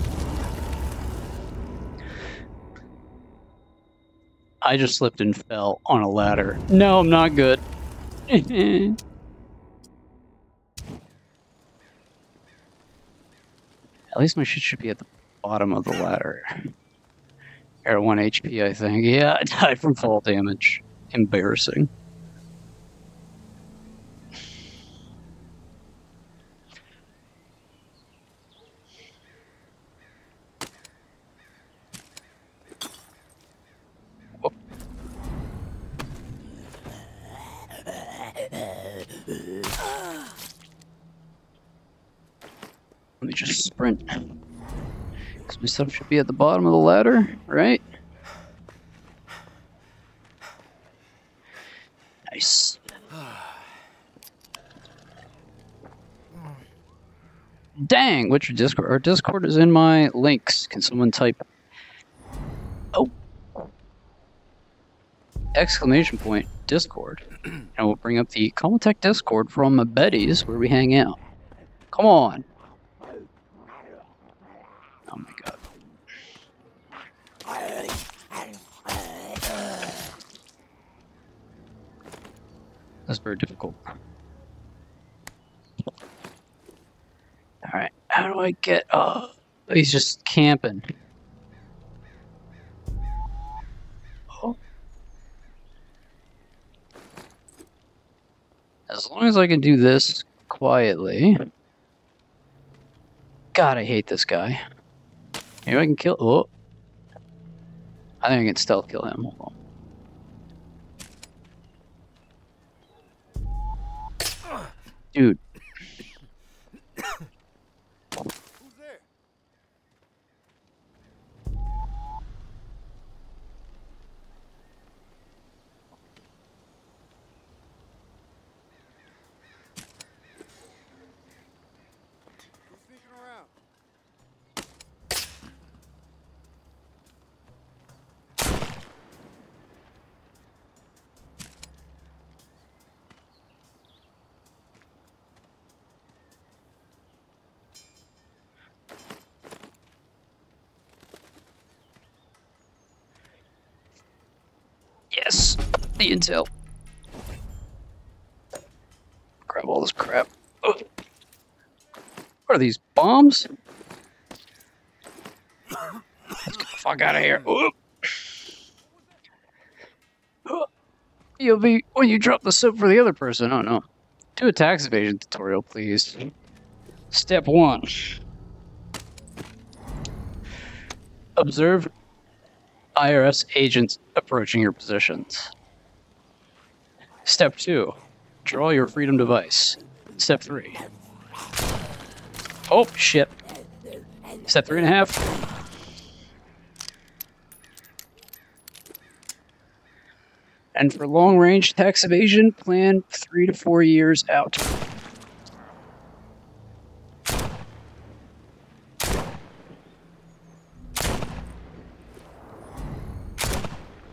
I just slipped and fell on a ladder. No, I'm not good. At least my shit should be at the bottom of the ladder. Air 1 HP, I think. Yeah, I died from fall damage. Embarrassing. Sprint. Because my stuff should be at the bottom of the ladder, right? Nice. Dang, which Discord? Our Discord is in my links. Can someone type? Oh. Exclamation point Discord. and we'll bring up the Comatech Discord from Betty's where we hang out. Come on. Oh my god. That's very difficult. Alright, how do I get uh he's just camping. Oh. As long as I can do this quietly. God, I hate this guy. Maybe I can kill. Oh. I think I can stealth kill him. Hold on. Dude, Who's there? Who's sneaking around? yes, the intel. Grab all this crap. Ugh. What are these bombs? Let's get the fuck out of here. Ugh. You'll be when you drop the soap for the other person. Oh no. Do a tax evasion tutorial, please. Step one. Observe IRS agents approaching your positions. Step two. Draw your freedom device. Step three. Oh shit. Step three and a half. And for long range tax evasion, plan three to four years out.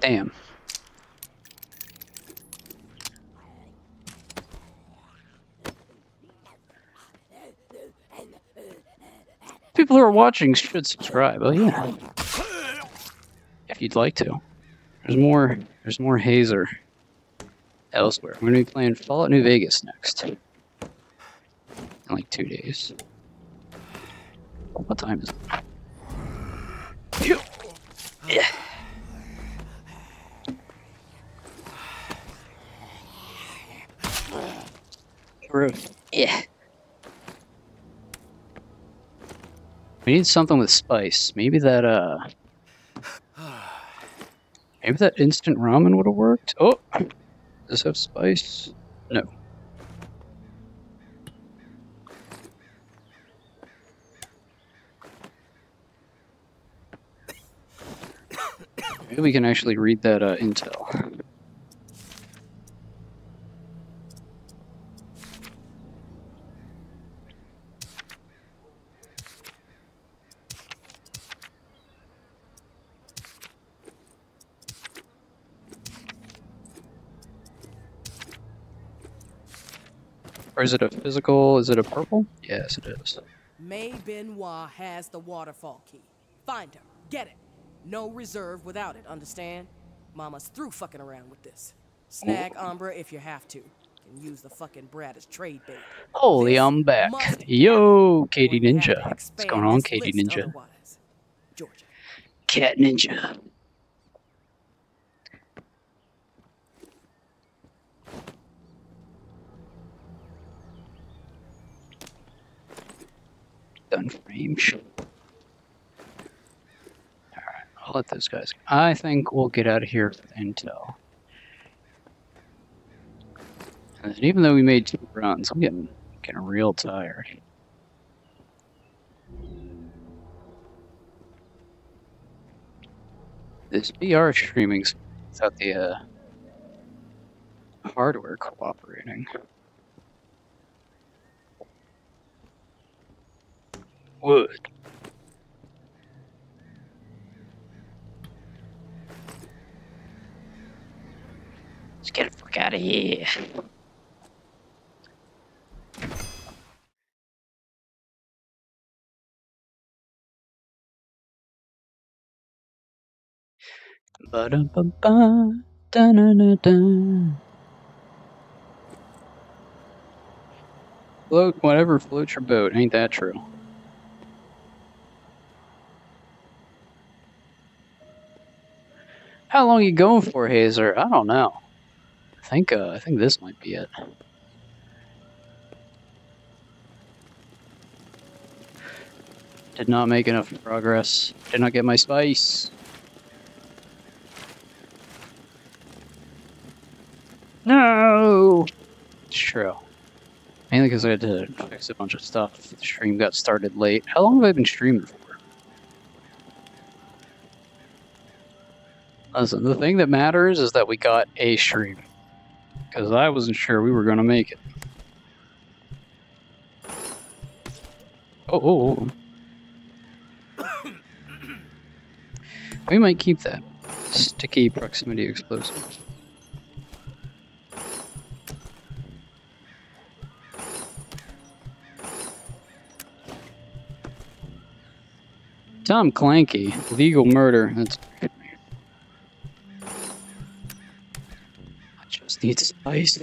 Damn. People who are watching should subscribe. Oh yeah. If you'd like to. There's more there's more Hayser elsewhere. We're gonna be playing Fallout New Vegas next. In like two days. What time is it? Yeah. Yeah. We need something with spice. Maybe that uh Maybe that instant ramen would have worked. Oh, does this have spice? No. Maybe we can actually read that uh, intel. Or is it a physical? Is it a purple? Yes, it is. May Benoit has the waterfall key. Find her. Get it. No reserve without it, understand? Mama's through fucking around with this. Snag Umbra if you have to. Can use the fucking brat as trade bait. Holy, This I'm back. Yo, Katie or we have to Ninja. What's going on, Katie Ninja? otherwise. Georgia. Cat Ninja. Sure. Alright, I'll let those guys. I think we'll get out of here with intel. And even though we made two runs, I'm getting getting real tired. This VR streaming's without the uh, hardware cooperating. Wood. Let's get the fuck out of here. Ba-da-ba-ba, da-na-na-da. Float whatever floats your boat, ain't that true? How long you going for, Hayser? I don't know. I think uh, I think this might be it. Did not make enough progress. Did not get my spice. No! It's true. Mainly because I had to fix a bunch of stuff. The stream got started late. How long have I been streaming for? Uh, Listen, the thing that matters is that we got a stream. Because I wasn't sure we were going to make it. Oh, oh, oh. we might keep that. Sticky proximity explosive. Tom Clanky, legal murder. That's just need spice.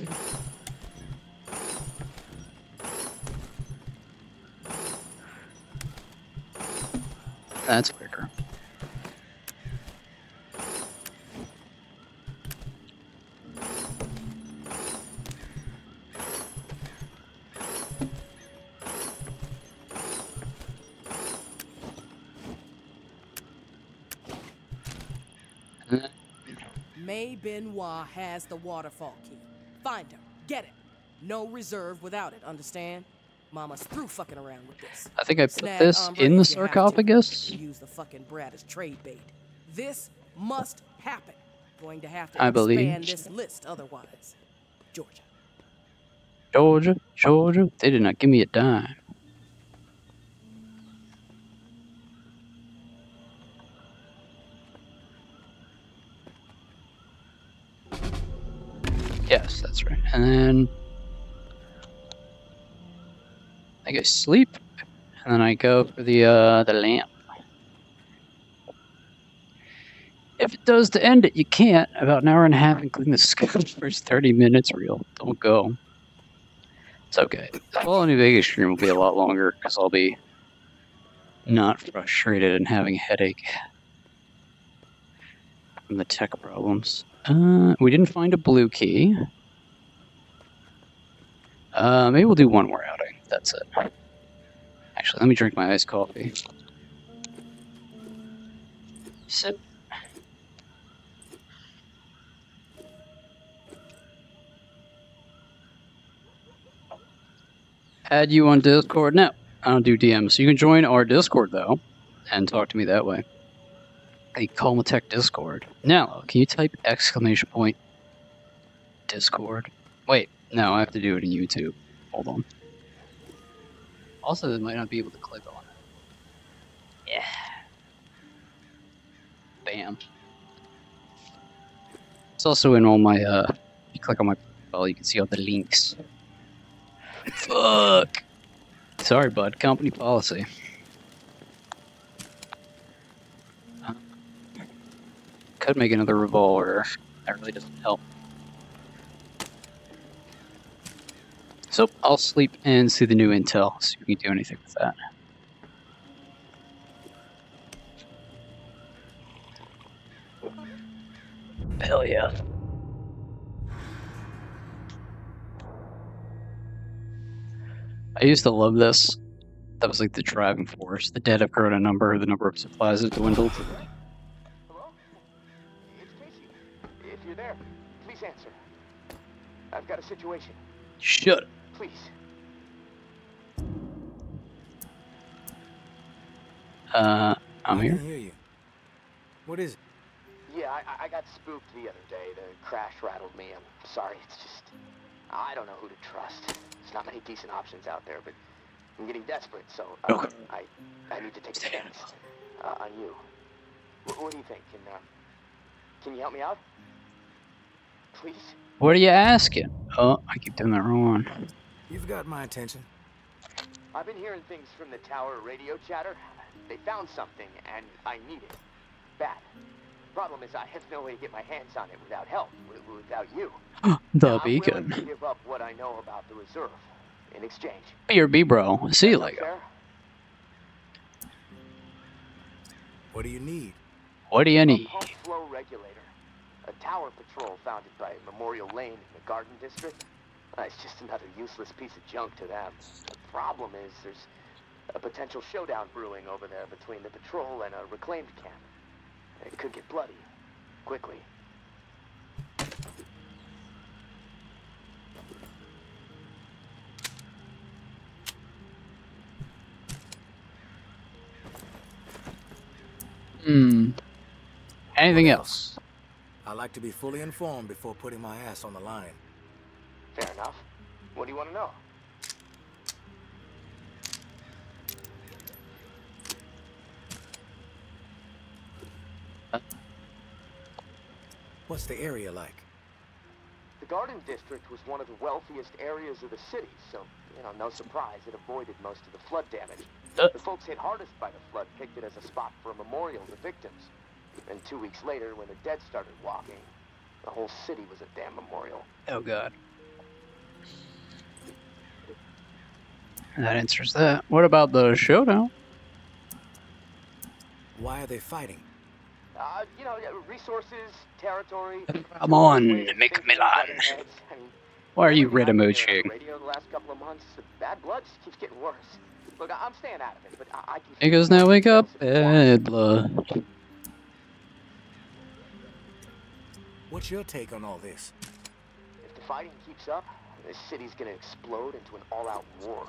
That's quicker. May Benoit has the waterfall key. Find her. Get it. No reserve without it, understand? Mama's through fucking around with this. I think I put Snag this in the sarcophagus. Use the fucking brat as trade bait. This must happen. Going to have to I expand this list otherwise. Georgia. Georgia, Georgia, they did not give me a dime. And then I go sleep, and then I go for the uh, the lamp. If it does to end it, you can't. About an hour and a half, including the Scout's first 30 minutes real. Don't go. It's okay. The Fallout New Vegas stream will be a lot longer because I'll be not frustrated and having a headache from the tech problems. Uh, we didn't find a blue key. Uh, maybe we'll do one more outing. That's it. Actually, let me drink my iced coffee. Sip. Add you on Discord? No, I don't do DMs. So you can join our Discord though, and talk to me that way. A Calmatech Discord. Now, can you type exclamation point Discord? Wait, no, I have to do it in YouTube. Hold on. Also, they might not be able to click on it. Yeah. Bam. It's also in all my, uh, if you click on my profile, you can see all the links. Fuck! Sorry, bud. Company policy. Could make another revolver. That really doesn't help. So I'll sleep and see the new intel. See if we can do anything with that. Hell yeah. I used to love this. That was like the driving force. The dead have grown a number, the number of supplies have dwindled. Hello? It's Casey. If you're there, please answer. I've got a situation. Shut up. Please. Uh, I'm I here. can hear you. What is it? Yeah, I, I got spooked the other day. The crash rattled me. I'm sorry. It's just I don't know who to trust. There's not many decent options out there, but I'm getting desperate, so uh, Okay. I I need to take a chance uh, on you. What, what do you think? Can uh, can you help me out? Please. What are you asking? Oh, I keep doing that wrong one. You've got my attention. I've been hearing things from the tower radio chatter. They found something, and I need it. Bad. Problem is, I have no way to get my hands on it without help, without you. The Now, I'm willing to give up what I know about the reserve in exchange. BRB, bro. See you later. What do you need? What do you need? A pump flow regulator. A tower patrol founded by Memorial Lane in the Garden District. Uh, it's just another useless piece of junk to them. The problem is there's A potential showdown brewing over there between the patrol and a reclaimed camp. It could get bloody. Quickly. Hmm. Anything else? I like to be fully informed before putting my ass on the line. Fair enough. What do you want to know? What's the area like? The Garden District was one of the wealthiest areas of the city, so, you know, no surprise it avoided most of the flood damage. Uh. The folks hit hardest by the flood picked it as a spot for a memorial to victims. And two weeks later, when the dead started walking, the whole city was a damn memorial. Oh god. That answers that. What about the showdown? Why are they fighting? Uh, you know, resources, territory. Come on, McMillan. Why are you red emoji? Bad blood just keeps getting worse. Look, I'm staying out of It but I, I can. He goes now wake up, Edla. What's your take on all this? If the fighting keeps up, this city's gonna explode into an all-out war.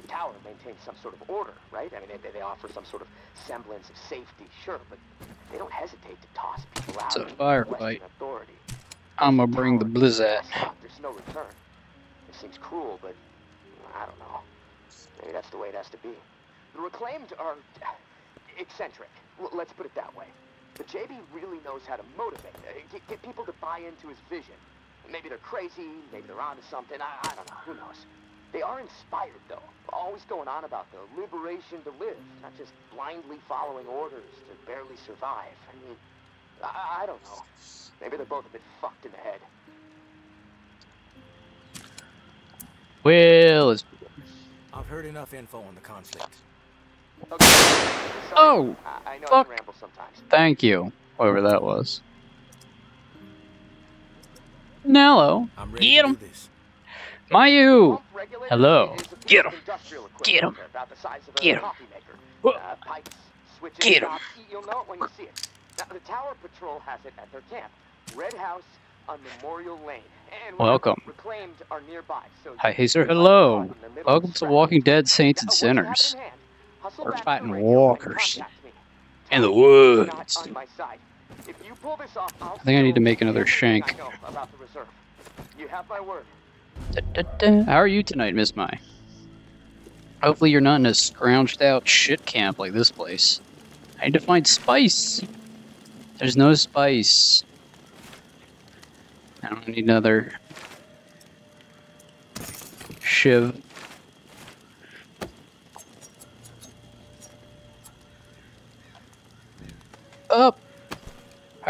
The tower maintains some sort of order, right? I mean, they, they offer some sort of semblance of safety, sure, but they don't hesitate to toss people out. It's a firefight. Authority. I'ma bring the blizzard. There's no return. It seems cruel, but I don't know. Maybe that's the way it has to be. The reclaimed are eccentric. L- let's put it that way. But JB really knows how to motivate, uh, get, get people to buy into his vision. Maybe they're crazy, maybe they're onto something. I, I don't know. Who knows? They are inspired, though. Always going on about the liberation to live, not just blindly following orders to barely survive. I mean, I, I don't know. Maybe they're both a bit fucked in the head. Well, it's I've heard enough info on the conflict. Okay. Sorry. Oh, I, I know fuck. I ramble sometimes. thank you, whoever that was. Nello. Get him. Mayu. Hello. Get him. Get him. Get him. Uh, get him. off you'll know when you see it The Tower Patrol has it at their camp. Red House on Memorial Lane. And Welcome. Reclaimed are nearby, so Hi, Hayser. Hello. Welcome to Walking Dead Saints and Sinners. We're fighting walkers. In the woods. On my side. If you pull this off, I'll I think I need to make another shank. About the. You have my word. Da, da, da. How are you tonight, Miss Mai? Hopefully you're not in a scrounged out shit camp like this place. I need to find spice. There's no spice. I don't need another shiv. Up.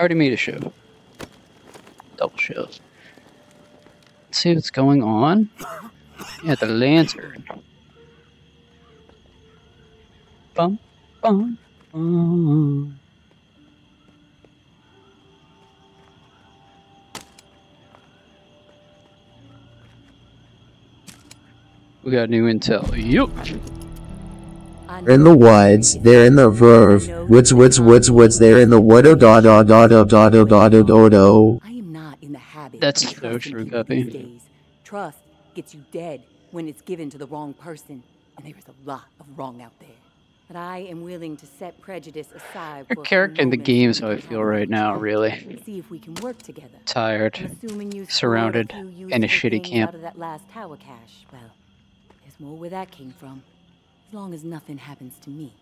I already made a shiv. Double shiv. Let's see what's going on. Yeah, the lantern. Bum, bum, bum. We got new intel. Yup. They're in the woods, they're in the verve. Woods, woods, woods, woods, they're in the woodo oh, da da da da da da da da da da. I am not in the habit That's of so true, Guppy. Trust gets you dead when it's given to the wrong person, and there is a lot of wrong out there. But I am willing to set prejudice aside Your a character in the game and is how I feel right now, really. See if we can work together. Tired. You Surrounded stole a few in a shitty camp. Out of that last tower cache. Well, there's more where that came from. As long as nothing happens to me.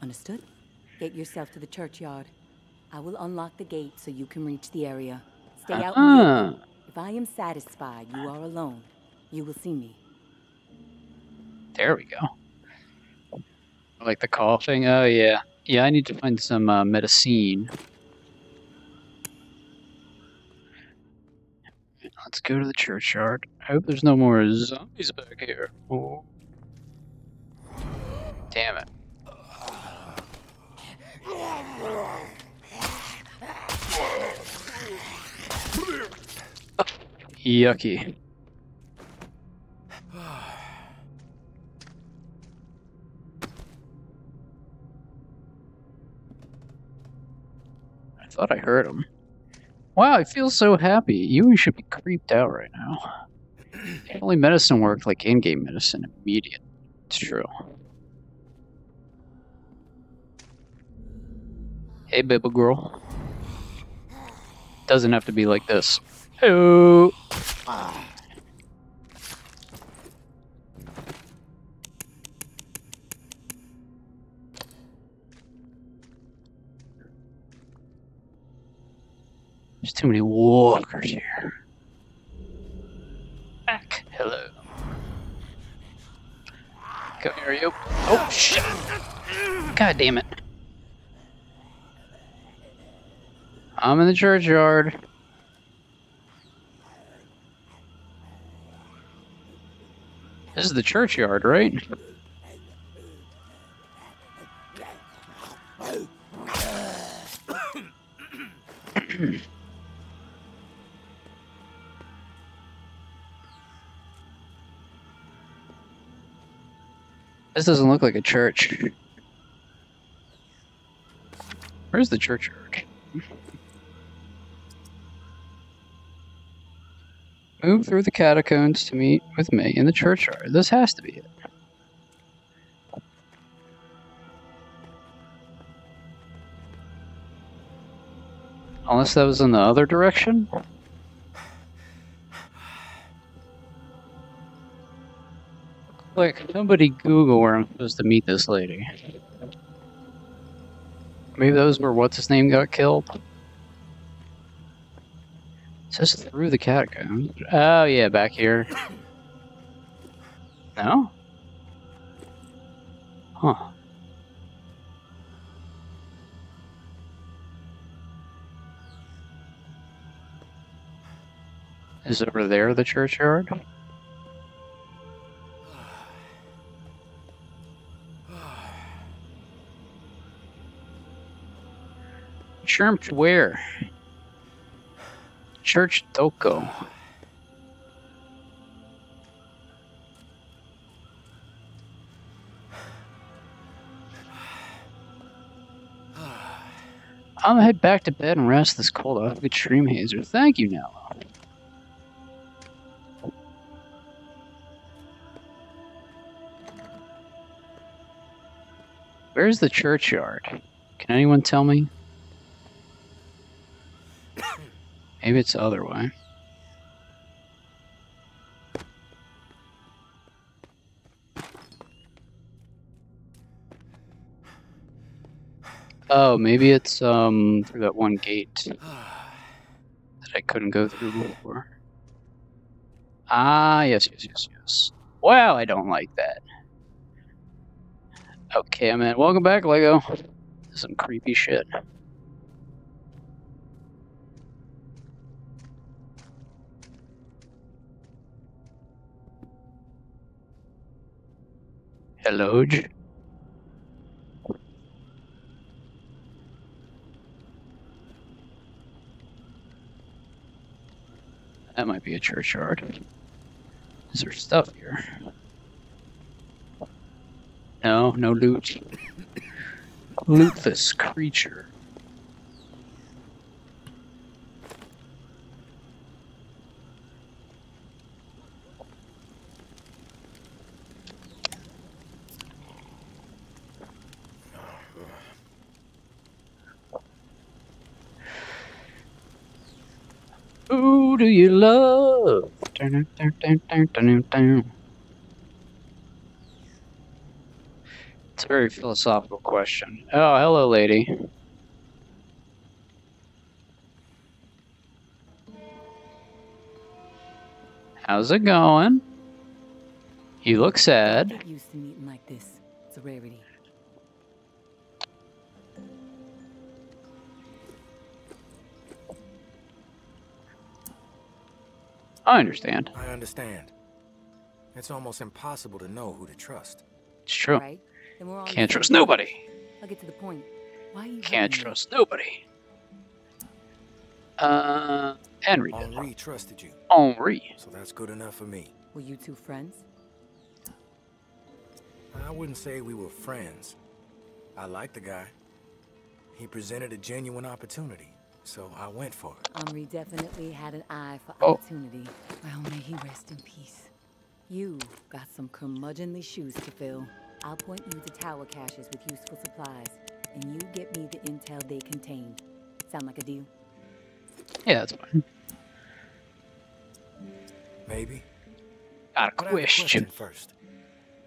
Understood? Get yourself to the churchyard. I will unlock the gate so you can reach the area. Stay out in Uh-huh. If I am satisfied you are alone, you will see me. There we go. Like the coughing. Oh yeah, yeah. I need to find some uh, medicine. Let's go to the churchyard. I hope there's no more zombies back here. Oh damn it. Yucky. I thought I heard him. Wow, I feel so happy. You should be creeped out right now. Only medicine worked like in-game medicine immediate. It's true. Hey, baby girl. Doesn't have to be like this. Hello. There's too many walkers here. Back. Hello. Come here, you. Oh, shit. God damn it. I'm in the churchyard. This is the churchyard, right? this doesn't look like a church. Where's the churchyard? Move through the catacombs to meet with me in the churchyard. This has to be it. Unless that was in the other direction? Like, somebody Google where I'm supposed to meet this lady. Maybe those were what's his name got killed? Says through the catacombs. Oh yeah, back here. No? Huh. Is over there the churchyard? Church where? Church Doko. I'm gonna head back to bed and rest this cold. I'll have a good stream Hayser. Thank you, Nello. Where's the churchyard? Can anyone tell me? Maybe it's the other way. Oh, maybe it's um through that one gate that I couldn't go through before. Ah, yes, yes, yes, yes. Wow, I don't like that. Okay, man. Welcome back, Lego. Some creepy shit. That might be a churchyard. Is there stuff here? No, no loot. Lootless creature. Who do you love? It's a very philosophical question. Oh, hello, lady. How's it going? You look sad. Like this. It's a rarity. I understand. I understand. It's almost impossible to know who to trust. It's true. Right? Then we're on Can't trust page. nobody. I'll get to the point. Why are you Can't hiding me? trust nobody. Uh, Henry. did. Henri trusted you, Henri. so that's good enough for me. Were you two friends? I wouldn't say we were friends. I liked the guy. He presented a genuine opportunity. So I went for it. Henri definitely had an eye for Oh. opportunity. Well, may he rest in peace. You got some curmudgeonly shoes to fill. I'll point you to tower caches with useful supplies, and you get me the intel they contain. Sound like a deal? Yeah, that's fine. Maybe. Got a But I have a question. first.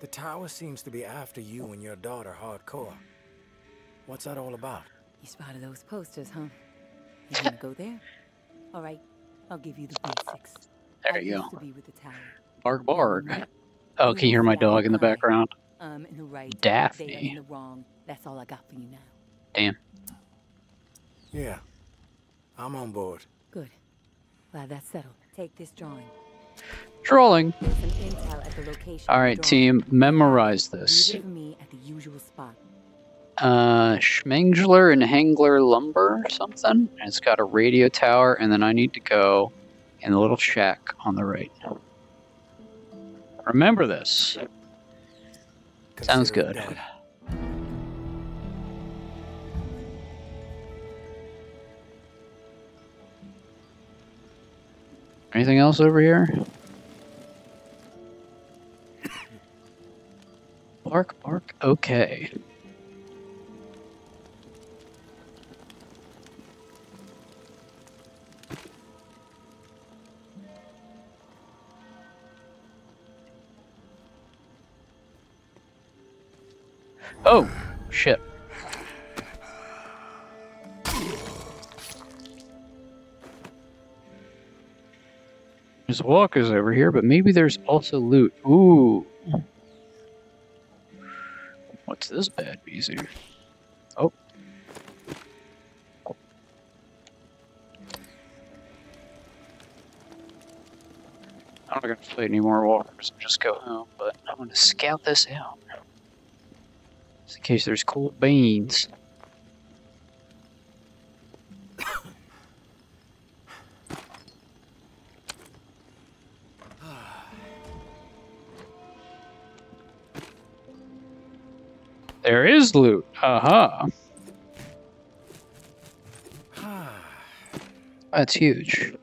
The tower seems to be after you and your daughter hardcore. What's that all about? You spotted those posters, huh? You gonna go there? All right, I'll give you the basics. There I you go. to be with the tower. Bark, bark. Oh, can you hear my dog in the background? Um, I'm in the right. They Daphne. in the wrong. That's all I got for you now. Damn. Yeah. I'm on board. Good. Glad that's settled. Take this drawing. Trolling. There's some intel at the location. All of the right, drawing. team, memorize this. Uh, Schmengler and Hangler Lumber or something. And it's got a radio tower, and then I need to go in the little shack on the right. Remember this. Sounds good. Anything else over here? Bark, bark. Okay. Oh, shit. There's walkers over here, but maybe there's also loot. Ooh. What's this bad here? Oh. I'm not gonna fight any more walkers and just go home, but I'm gonna scout this out. In case there's cool beans. There is loot. Aha. That's huge.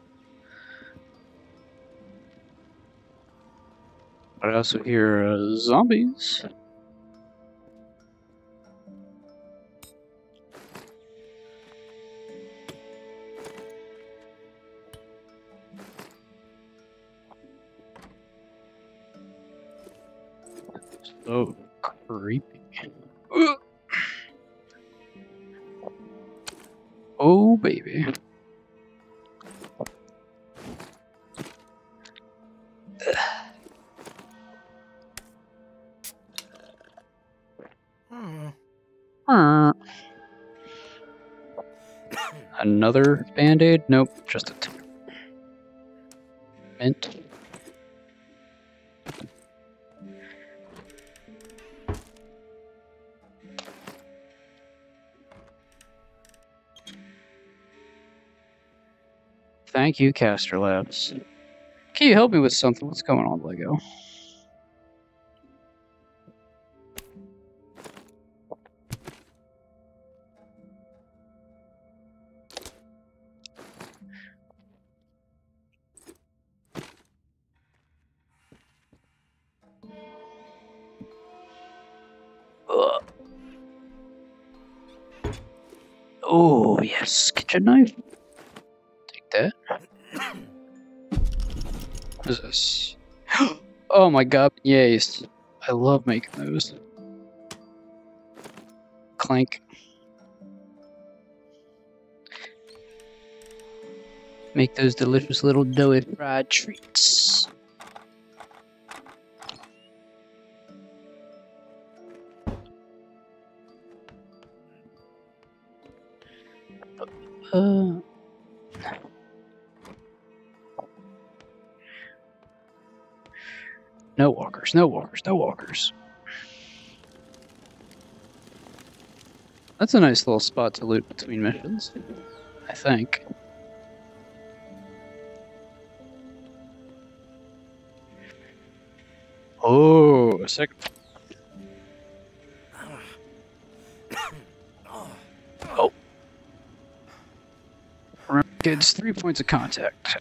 I also hear uh, zombies. So creepy. Oh, baby. Uh. Another band aid? Nope, just a Thank you, Caster Labs. Can you help me with something? What's going on, Lego? Oh, yes. Kitchen knife. Oh my god, yes. I love making those. Clank. Make those delicious little doughy fried treats. Uh, walkers, no walkers, no walkers. That's a nice little spot to loot between missions, I think. Oh, a second. Oh. Kids, three points of contact.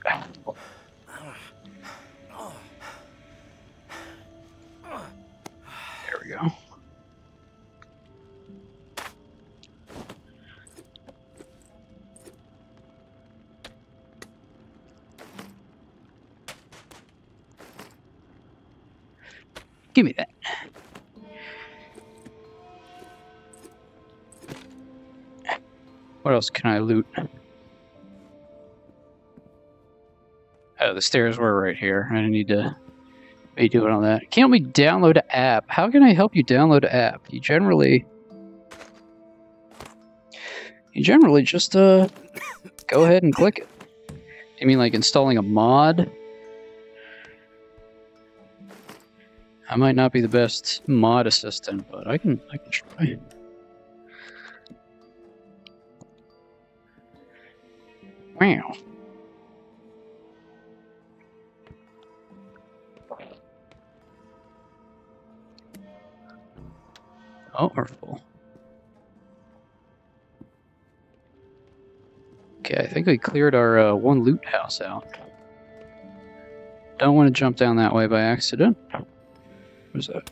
I loot? Oh, the stairs were right here. I didn't need to be doing all that. Can't we download an app? How can I help you download an app? You generally... You generally just, uh, go ahead and click it. You mean like installing a mod? I might not be the best mod assistant, but I can I can try. Wow. Oh, full. Okay, I think we cleared our uh, one loot house out. Don't want to jump down that way by accident. What is that?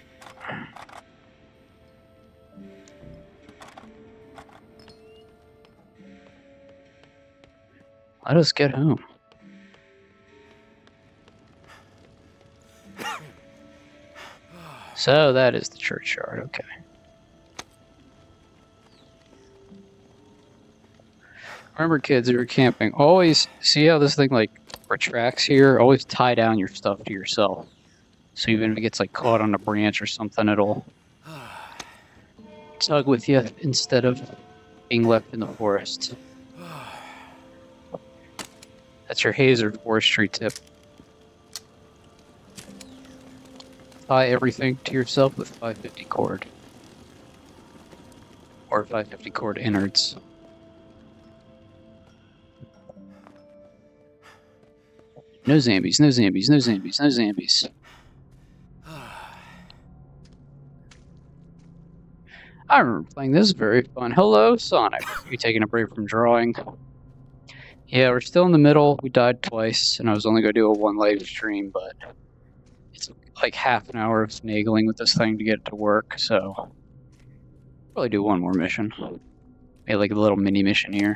Let us get home. So that is the churchyard, okay. Remember kids, you're camping, always see how this thing like retracts here? Always tie down your stuff to yourself. So even if it gets like caught on a branch or something, it'll tug with you instead of being left in the forest. That's your hazard forestry tip. Tie everything to yourself with 550 cord. Or 550 cord innards. No zombies, no zombies, no zombies, no zombies. I remember playing this very fun. Hello, Sonic. You taking a break from drawing? Yeah, we're still in the middle. We died twice, and I was only going to do a one live stream, but it's like half an hour of finagling with this thing to get it to work, so probably do one more mission. Maybe like a little mini mission here.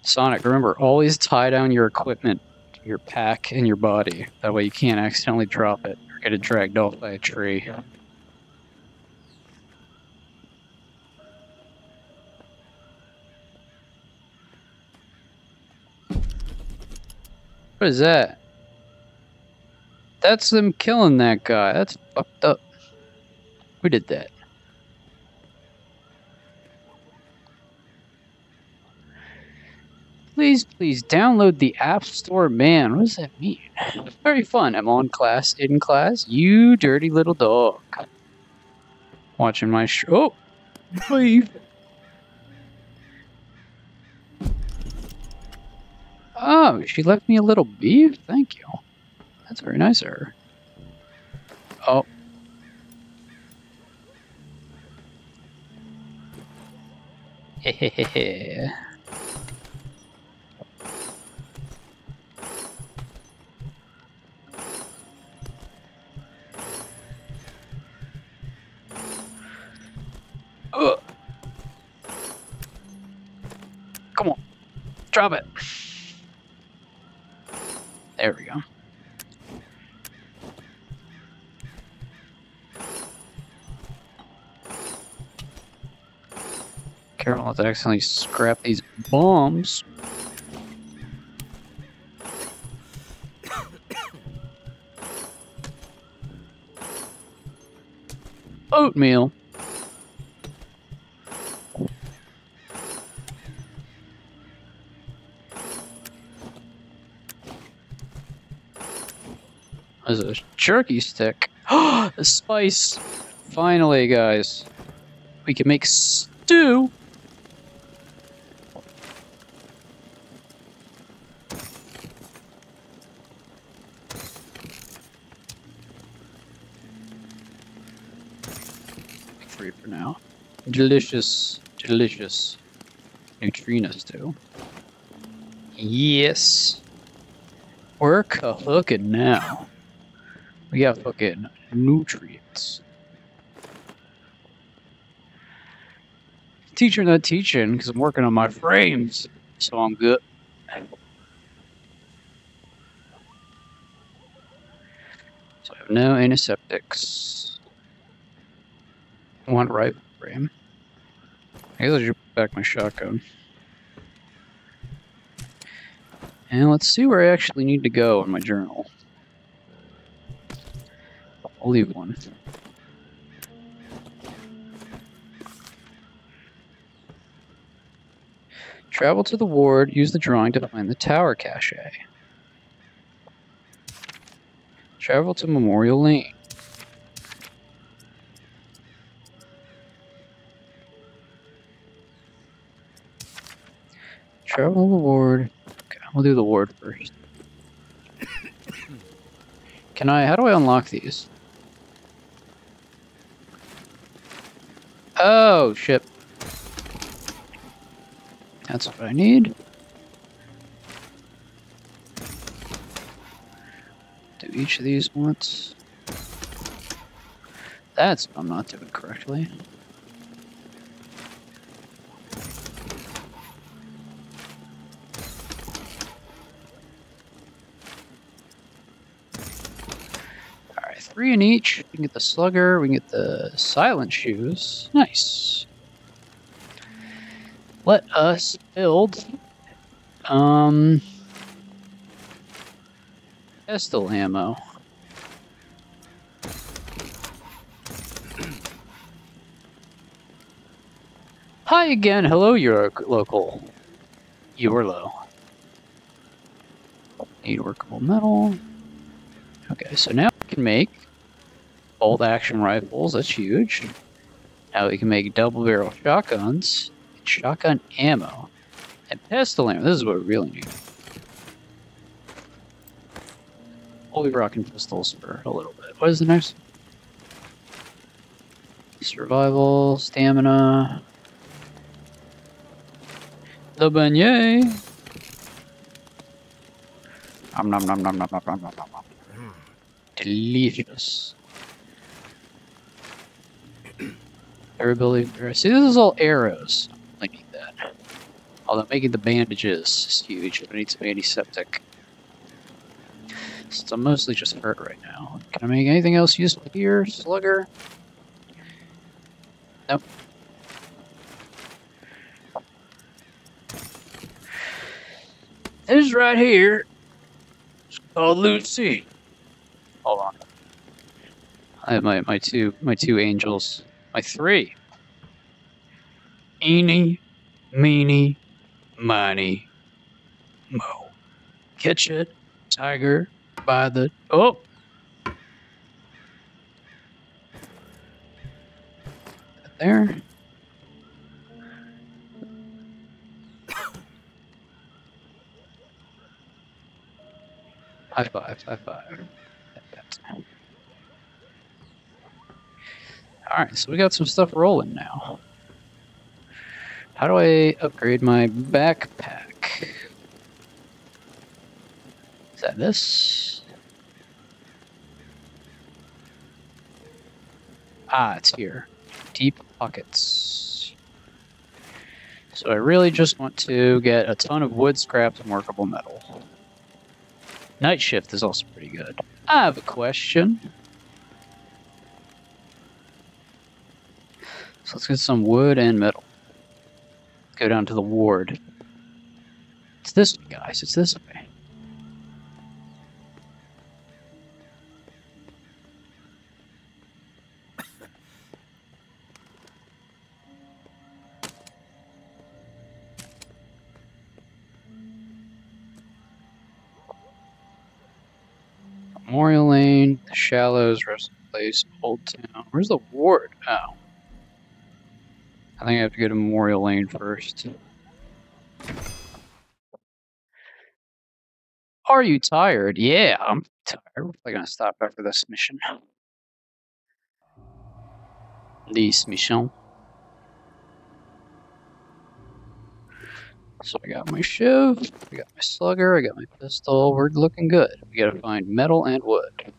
Sonic, remember, always tie down your equipment, your pack, and your body. That way you can't accidentally drop it or get it dragged off by a tree. What is that? That's them killing that guy. That's fucked up. Who did that? Please, please download the App Store. Man, what does that mean? Very fun. I'm on class, in class. You dirty little dog. Watching my show. Oh, leave. Oh, she left me a little beef? Thank you. That's very nice of her. Oh. Hehehe. Ugh. Come on. Drop it. There we go. Careful not to accidentally scrap these bombs. Oatmeal. There's a jerky stick. spice! Finally, guys. We can make stew! Free for now. Delicious, delicious neutrino stew. Yes. We're cooking now. We got fucking nutrients. Teacher not teaching because I'm working on my frames, so I'm good. So I have no antiseptics. One right frame. I guess I should put back my shotgun. And let's see where I actually need to go in my journal. I'll leave one. Travel to the ward, use the drawing to find the tower cache. Travel to Memorial Lane. Travel the ward. Okay, we'll do the ward first. Can I, how do I unlock these? Oh, shit. That's what I need. Do each of these once. That's I'm not doing correctly. Three in each. We can get the slugger, we can get the silent shoes. Nice. Let us build um pistol ammo. Hi again. Hello, your local. You are low. Need workable metal. Okay, so now can make bolt action rifles. That's huge. Now we can make double barrel shotguns, shotgun ammo, and pistol ammo. This is what we really need. We'll be rocking pistols for a little bit. What is the next? Survival, stamina. The beignet. Nom nom nom nom nom nom nom nom nom. Delicious. Durability. See, this is all arrows. I need that. Although making the bandages is huge. I need some antiseptic. Since I'm mostly just hurt right now. Can I make anything else useful here? Slugger? Nope. This is right here. It's called Lucy. Hold on. I have my, my two my two angels. My three. Eeny, meeny, miny, mo. Catch it, tiger, by the oh. There. High five, high five. Alright, so we got some stuff rolling now. How do I upgrade my backpack? Is that this? Ah, it's here. Deep pockets. So I really just want to get a ton of wood scraps and workable metal. Night shift is also pretty good. I have a question. So let's get some wood and metal. Go down to the ward. It's this way, guys. It's this way. Shallows, Rest Place, Old Town. Where's the ward? Oh. I think I have to go to Memorial Lane first. Are you tired? Yeah, I'm tired. We're probably gonna stop after this mission. This mission. So I got my shiv, I got my slugger, I got my pistol. We're looking good. We gotta find metal and wood.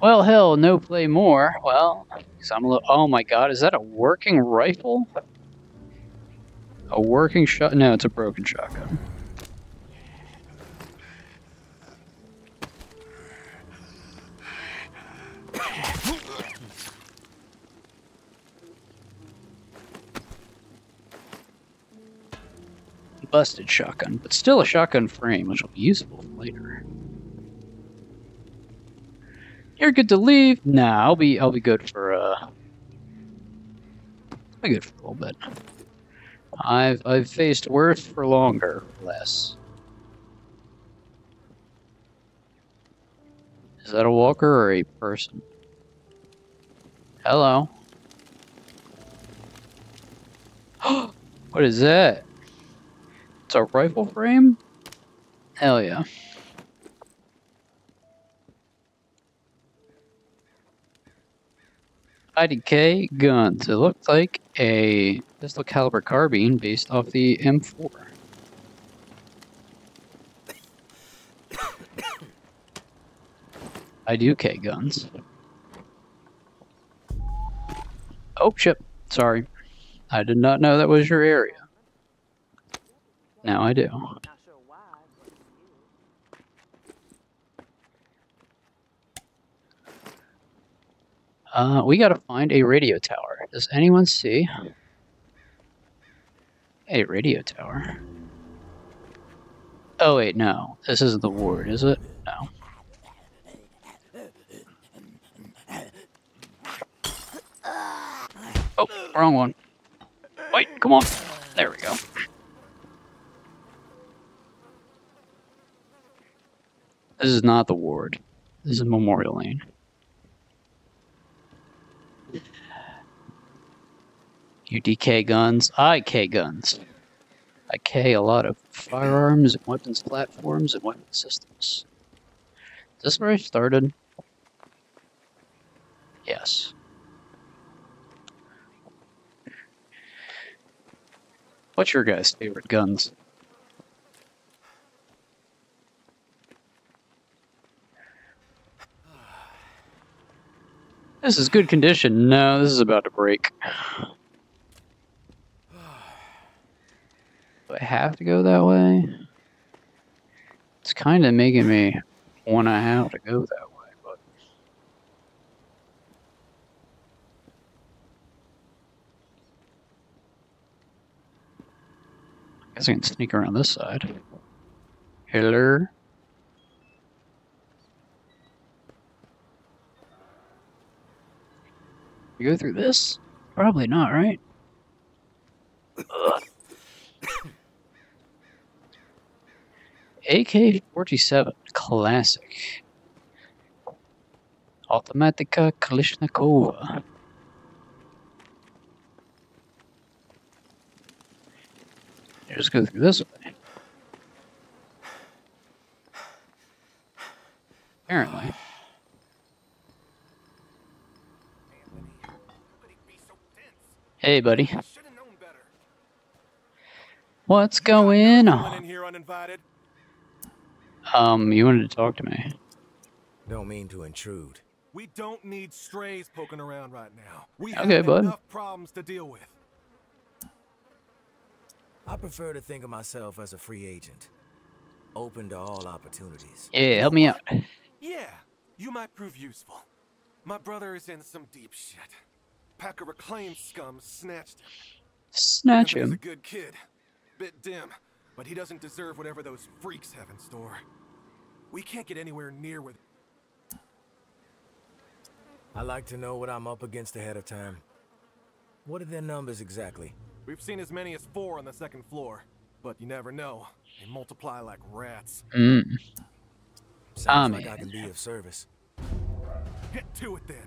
Well, hell, no play more. Well, 'cause I'm a little. Oh my god, is that a working rifle? A working shot? No, it's a broken shotgun. Busted shotgun, but still a shotgun frame, which will be useful later. You're good to leave. Nah, I'll be I'll be good for uh I'll be good for a little bit. I've I've faced worse for longer, less. Is that a walker or a person? Hello. what is that? It's a rifle frame? Hell yeah. IDK guns. It looked like a pistol caliber carbine based off the M4. IDK guns. Oh shit. Sorry. I did not know that was your area. Now I do. Uh, we gotta find a radio tower. Does anyone see a radio tower? Oh wait, no. This isn't the ward, is it? No. Oh, wrong one. Wait, come on. There we go. This is not the ward. This is Memorial Lane. UDK guns, I K guns. IK a lot of firearms and weapons platforms and weapon systems. Is this where I started? Yes. What's your guys' favorite guns? This is good condition. No, this is about to break. Do I have to go that way? It's kind of making me want to have to go that way, but... I guess I can sneak around this side. Hello? You go through this? Probably not, right? AK-47 Classic. Automatica Kalashnikova. Just go through this way. Apparently. Hey, buddy. What's going on? Um, you wanted to talk to me. Don't mean to intrude. We don't need strays poking around right now. We Okay, have bud. enough problems to deal with. I prefer to think of myself as a free agent, open to all opportunities. Yeah, help me out. Yeah, you might prove useful. My brother is in some deep shit. Pack of reclaimed scum snatched him. Snatch Evan's a him. good kid. Bit dim, but he doesn't deserve whatever those freaks have in store. We can't get anywhere near with I like to know what I'm up against ahead of time. What are their numbers exactly? We've seen as many as four on the second floor, but you never know. They multiply like rats. Mm. Sounds Ah, like I can be of service. Get to it then.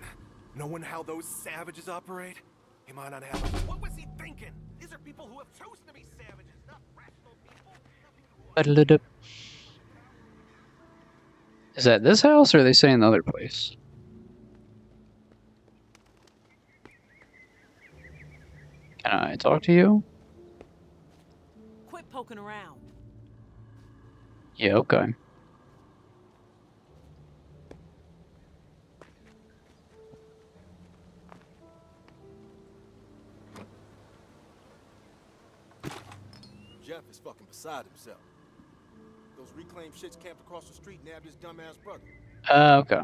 Knowing how those savages operate, he might not have. What was he thinking? These are people who have chosen to be savages, not rational people. Ba-da-da-da. Is that this house or are they saying the other place? Can I talk to you? Quit poking around. Yeah, okay. Jeff is fucking beside himself. Reclaimed shits camped across the street nabbed his dumbass brother. Uh, okay.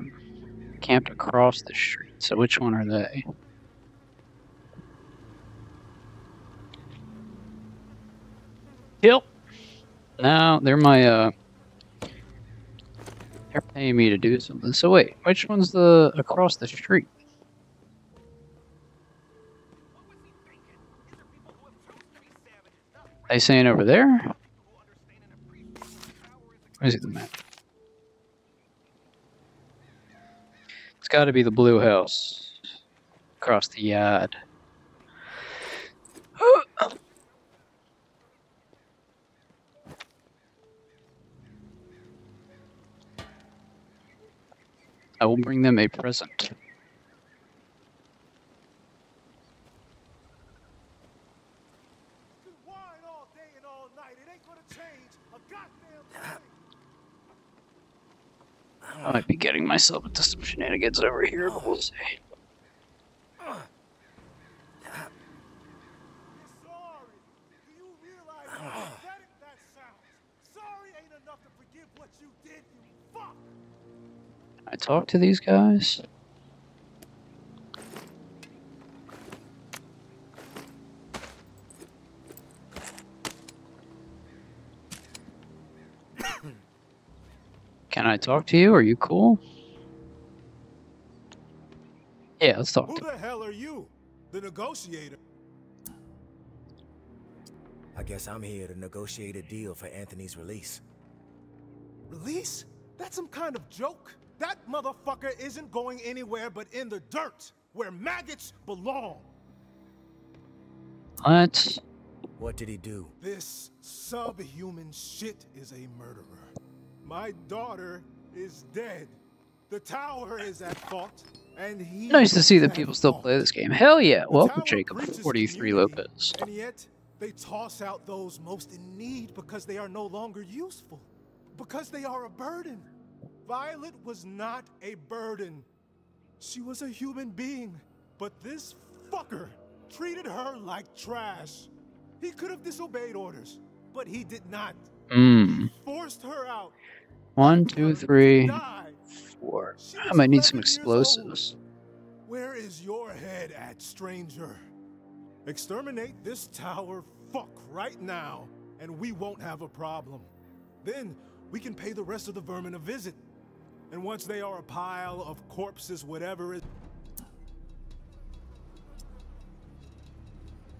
Camped across the street. So which one are they? Yep. No, they're my, uh... They're paying me to do something. So wait, which one's the across the street? They saying over there? Where's it the map? It's got to be the blue house across the yard. I will bring them a present. I might be getting myself into some shenanigans over here, but we'll see. I talk to these guys? Can I talk to you? Are you cool? Yeah, let's talk Who to the hell are you? The negotiator. I guess I'm here to negotiate a deal for Anthony's release. Release? That's some kind of joke. That motherfucker isn't going anywhere but in the dirt, where maggots belong. What? What did he do? This subhuman shit is a murderer. My daughter is dead. The tower is at fault, and he. Nice to see that people still play this game. Hell yeah. Welcome, Jacob. 43 Lopez. And yet, they toss out those most in need because they are no longer useful. Because they are a burden. Violet was not a burden. She was a human being. But this fucker treated her like trash. He could have disobeyed orders, but he did not. Mmm. Forced her out. One, two, three, Die. four. I might need some explosives. Where is your head at, stranger? Exterminate this tower fuck right now, and we won't have a problem. Then we can pay the rest of the vermin a visit. And once they are a pile of corpses, whatever it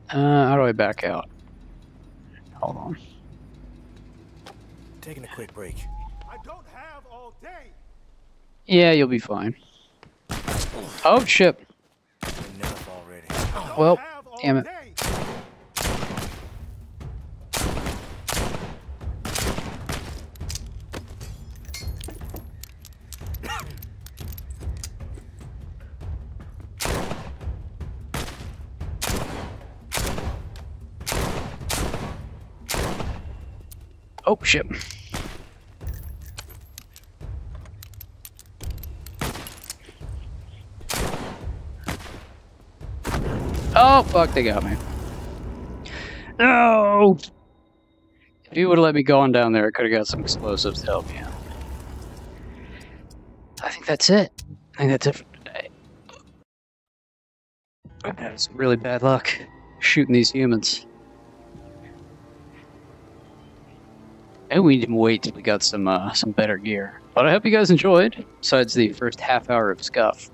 Uh, how do I back out? Hold on. Taking a quick break. Yeah, you'll be fine. Oh, shit. Well, damn it. Oh, shit. Oh, fuck, they got me. No! If you would have let me go on down there, I could have got some explosives to help me out. I think that's it. I think that's it for today. I've had some really bad luck shooting these humans. And we didn't wait till we got some uh, some better gear. But I hope you guys enjoyed. Besides the first half hour of scuff,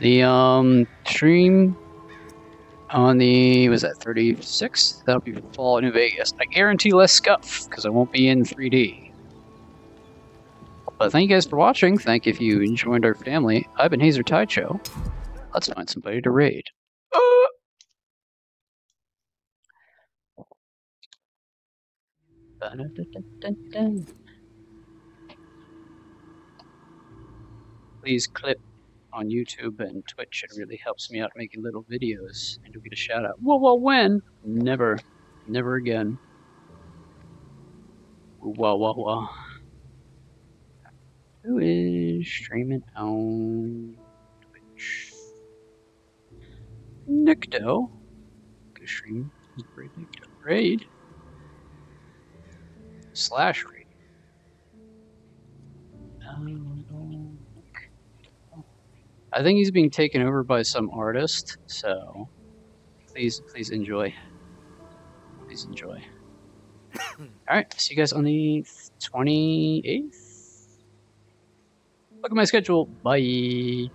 the um stream on the was that 36? That'll be Fallout New Vegas. I guarantee less scuff because I won't be in 3D. But thank you guys for watching. Thank you if you joined our family. I've been Hayser Taichou. Let's find somebody to raid. Uh. Please clip on YouTube and Twitch. It really helps me out making little videos, and you'll get a shout out. Whoa, whoa, when? Never, never again. Whoa, whoa, whoa. Who is streaming on Twitch? Nicto. Good stream. Raid Nicto. Raid. Slash raid. Um, I think he's being taken over by some artist, so please, please enjoy. Please enjoy. Alright, see you guys on the 28th. Look at my schedule. Bye.